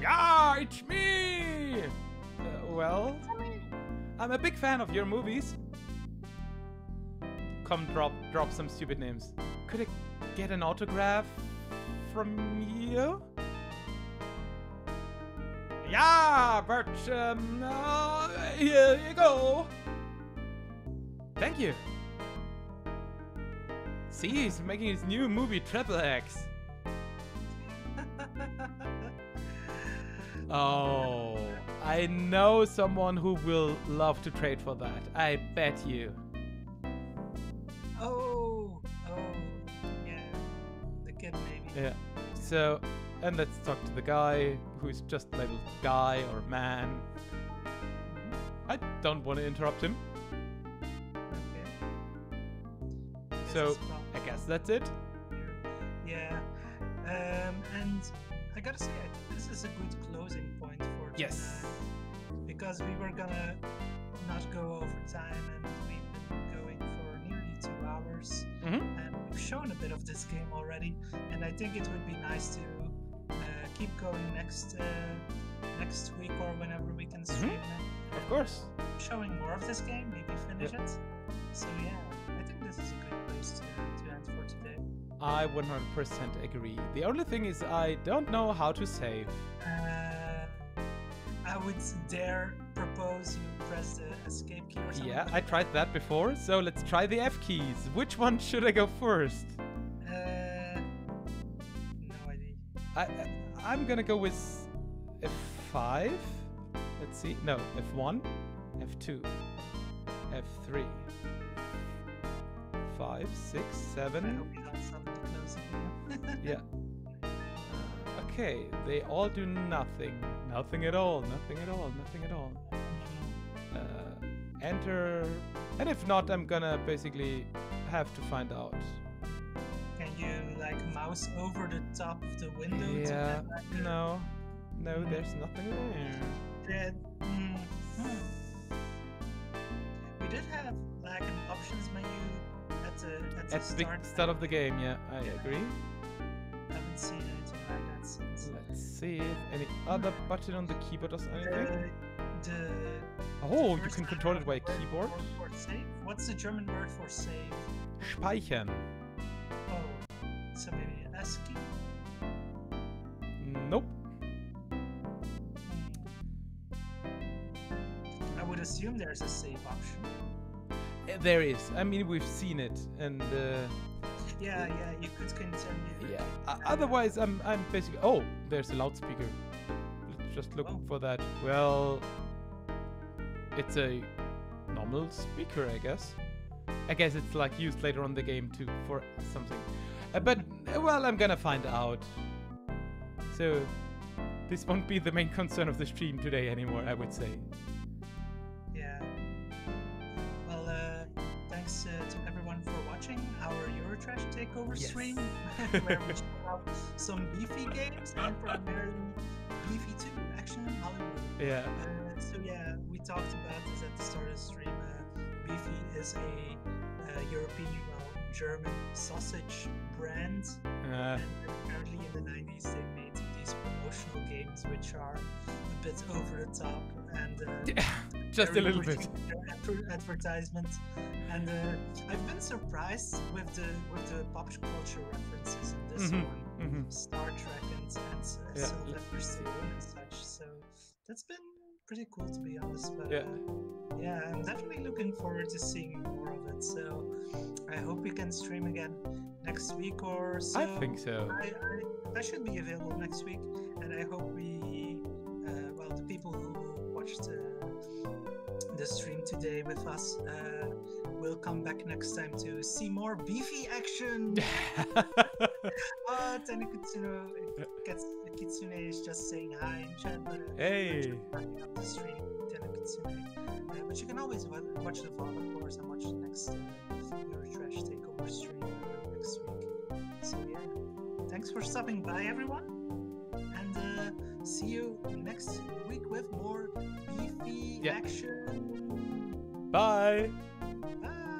Yeah, it's me. Uh, well, I'm a big fan of your movies. Come, drop, drop some stupid names. Could I get an autograph from you? Yeah, but um, uh, here you go. Thank you. See, he's making his new movie Triple X. <laughs> Oh, I know someone who will love to trade for that. I bet you. oh, oh, yeah. The kid maybe. Yeah. So, and let's talk to the guy who's just labeled guy or man. I don't want to interrupt him, Okay. So I guess that's it. Yeah. Um, and I gotta say, I think this is a good closing point for Yes. tonight. Because we were gonna not go over time and we've been going for nearly two hours. Mhm. And we've shown a bit of this game already. And I think it would be nice to keep going next uh, next week or whenever we can stream it. Of course. Showing more of this game, maybe finish it. so yeah, I think this is a good place to, to end for today. I 100% agree. The only thing is, I don't know how to save. Uh, I would dare propose you press the escape key or something. Yeah, I tried that before, so let's try the F keys. Which one should I go first? I, I'm gonna go with F5. Let's see. No, F1, F2, F3, 5, 6, 7. hope you got something close again. <laughs> Yeah. Okay, they all do nothing. Nothing at all. Nothing at all. Nothing at all. Uh, enter. And if not, I'm gonna basically have to find out. Like mouse over the top of the window? to Yeah. like, No. No, there's nothing there. Yeah, mm, hmm. We did have like an options menu at the at the At the start. start of the game, yeah, I agree. haven't seen anything like that since. Let's see if any other button on the keyboard does anything. The, the Oh, you can control it by keyboard. For, for save. What's the German word for save? Speichern. So maybe ASCII. Nope. I would assume there's a save option. Uh, There is. I mean, we've seen it, and uh, Yeah, yeah, you could continue. yeah. O- otherwise, I'm I'm basically. Oh, there's a loudspeaker. Let's just look Oh. for that. Well, it's a normal speaker, I guess. I guess it's like used later on the game too for something. Uh, but uh, well, I'm gonna find out. So this won't be the main concern of the stream today anymore. I would say. Yeah. Well, uh, thanks uh, to everyone for watching our Eurotrash Takeover Yes. stream, <laughs> <laughs> where we show some BiFi games and primarily BiFi 2 action in Hollywood. Yeah. Uh, so yeah, we talked about this at the start of the stream. Uh, BiFi is a uh, European, German sausage brand, Uh, and apparently in the 90s they made these promotional games which are a bit over the top and. Uh, <laughs> just a little bit. witty in their adver- advertisement, and uh, I've been surprised with the with the pop culture references in this Mhm, one, mhm. Star Trek and, and uh, Yeah, Sylvester. Stallone and such. So that's been pretty cool to be honest. But Yeah. uh, yeah, I'm definitely looking forward to seeing more of it. So I hope we can stream again next week or so. I think so. I, I, I should be available next week, and I hope we, uh, well, the people who watched uh, the stream today with us uh, will come back next time to see more BiFi action. Ah, <laughs> Tani Kitsune, Kats- Kitsune is just saying hi in chat, but uh, hey. the stream, Kitsune. Uh, but you can always watch the vlog, of course, and watch the next uh, Eurotrash Takeover stream uh, next week. So yeah, thanks for stopping by, everyone, and uh, see you next week with more BiFi Yeah. action. Bye. Bye.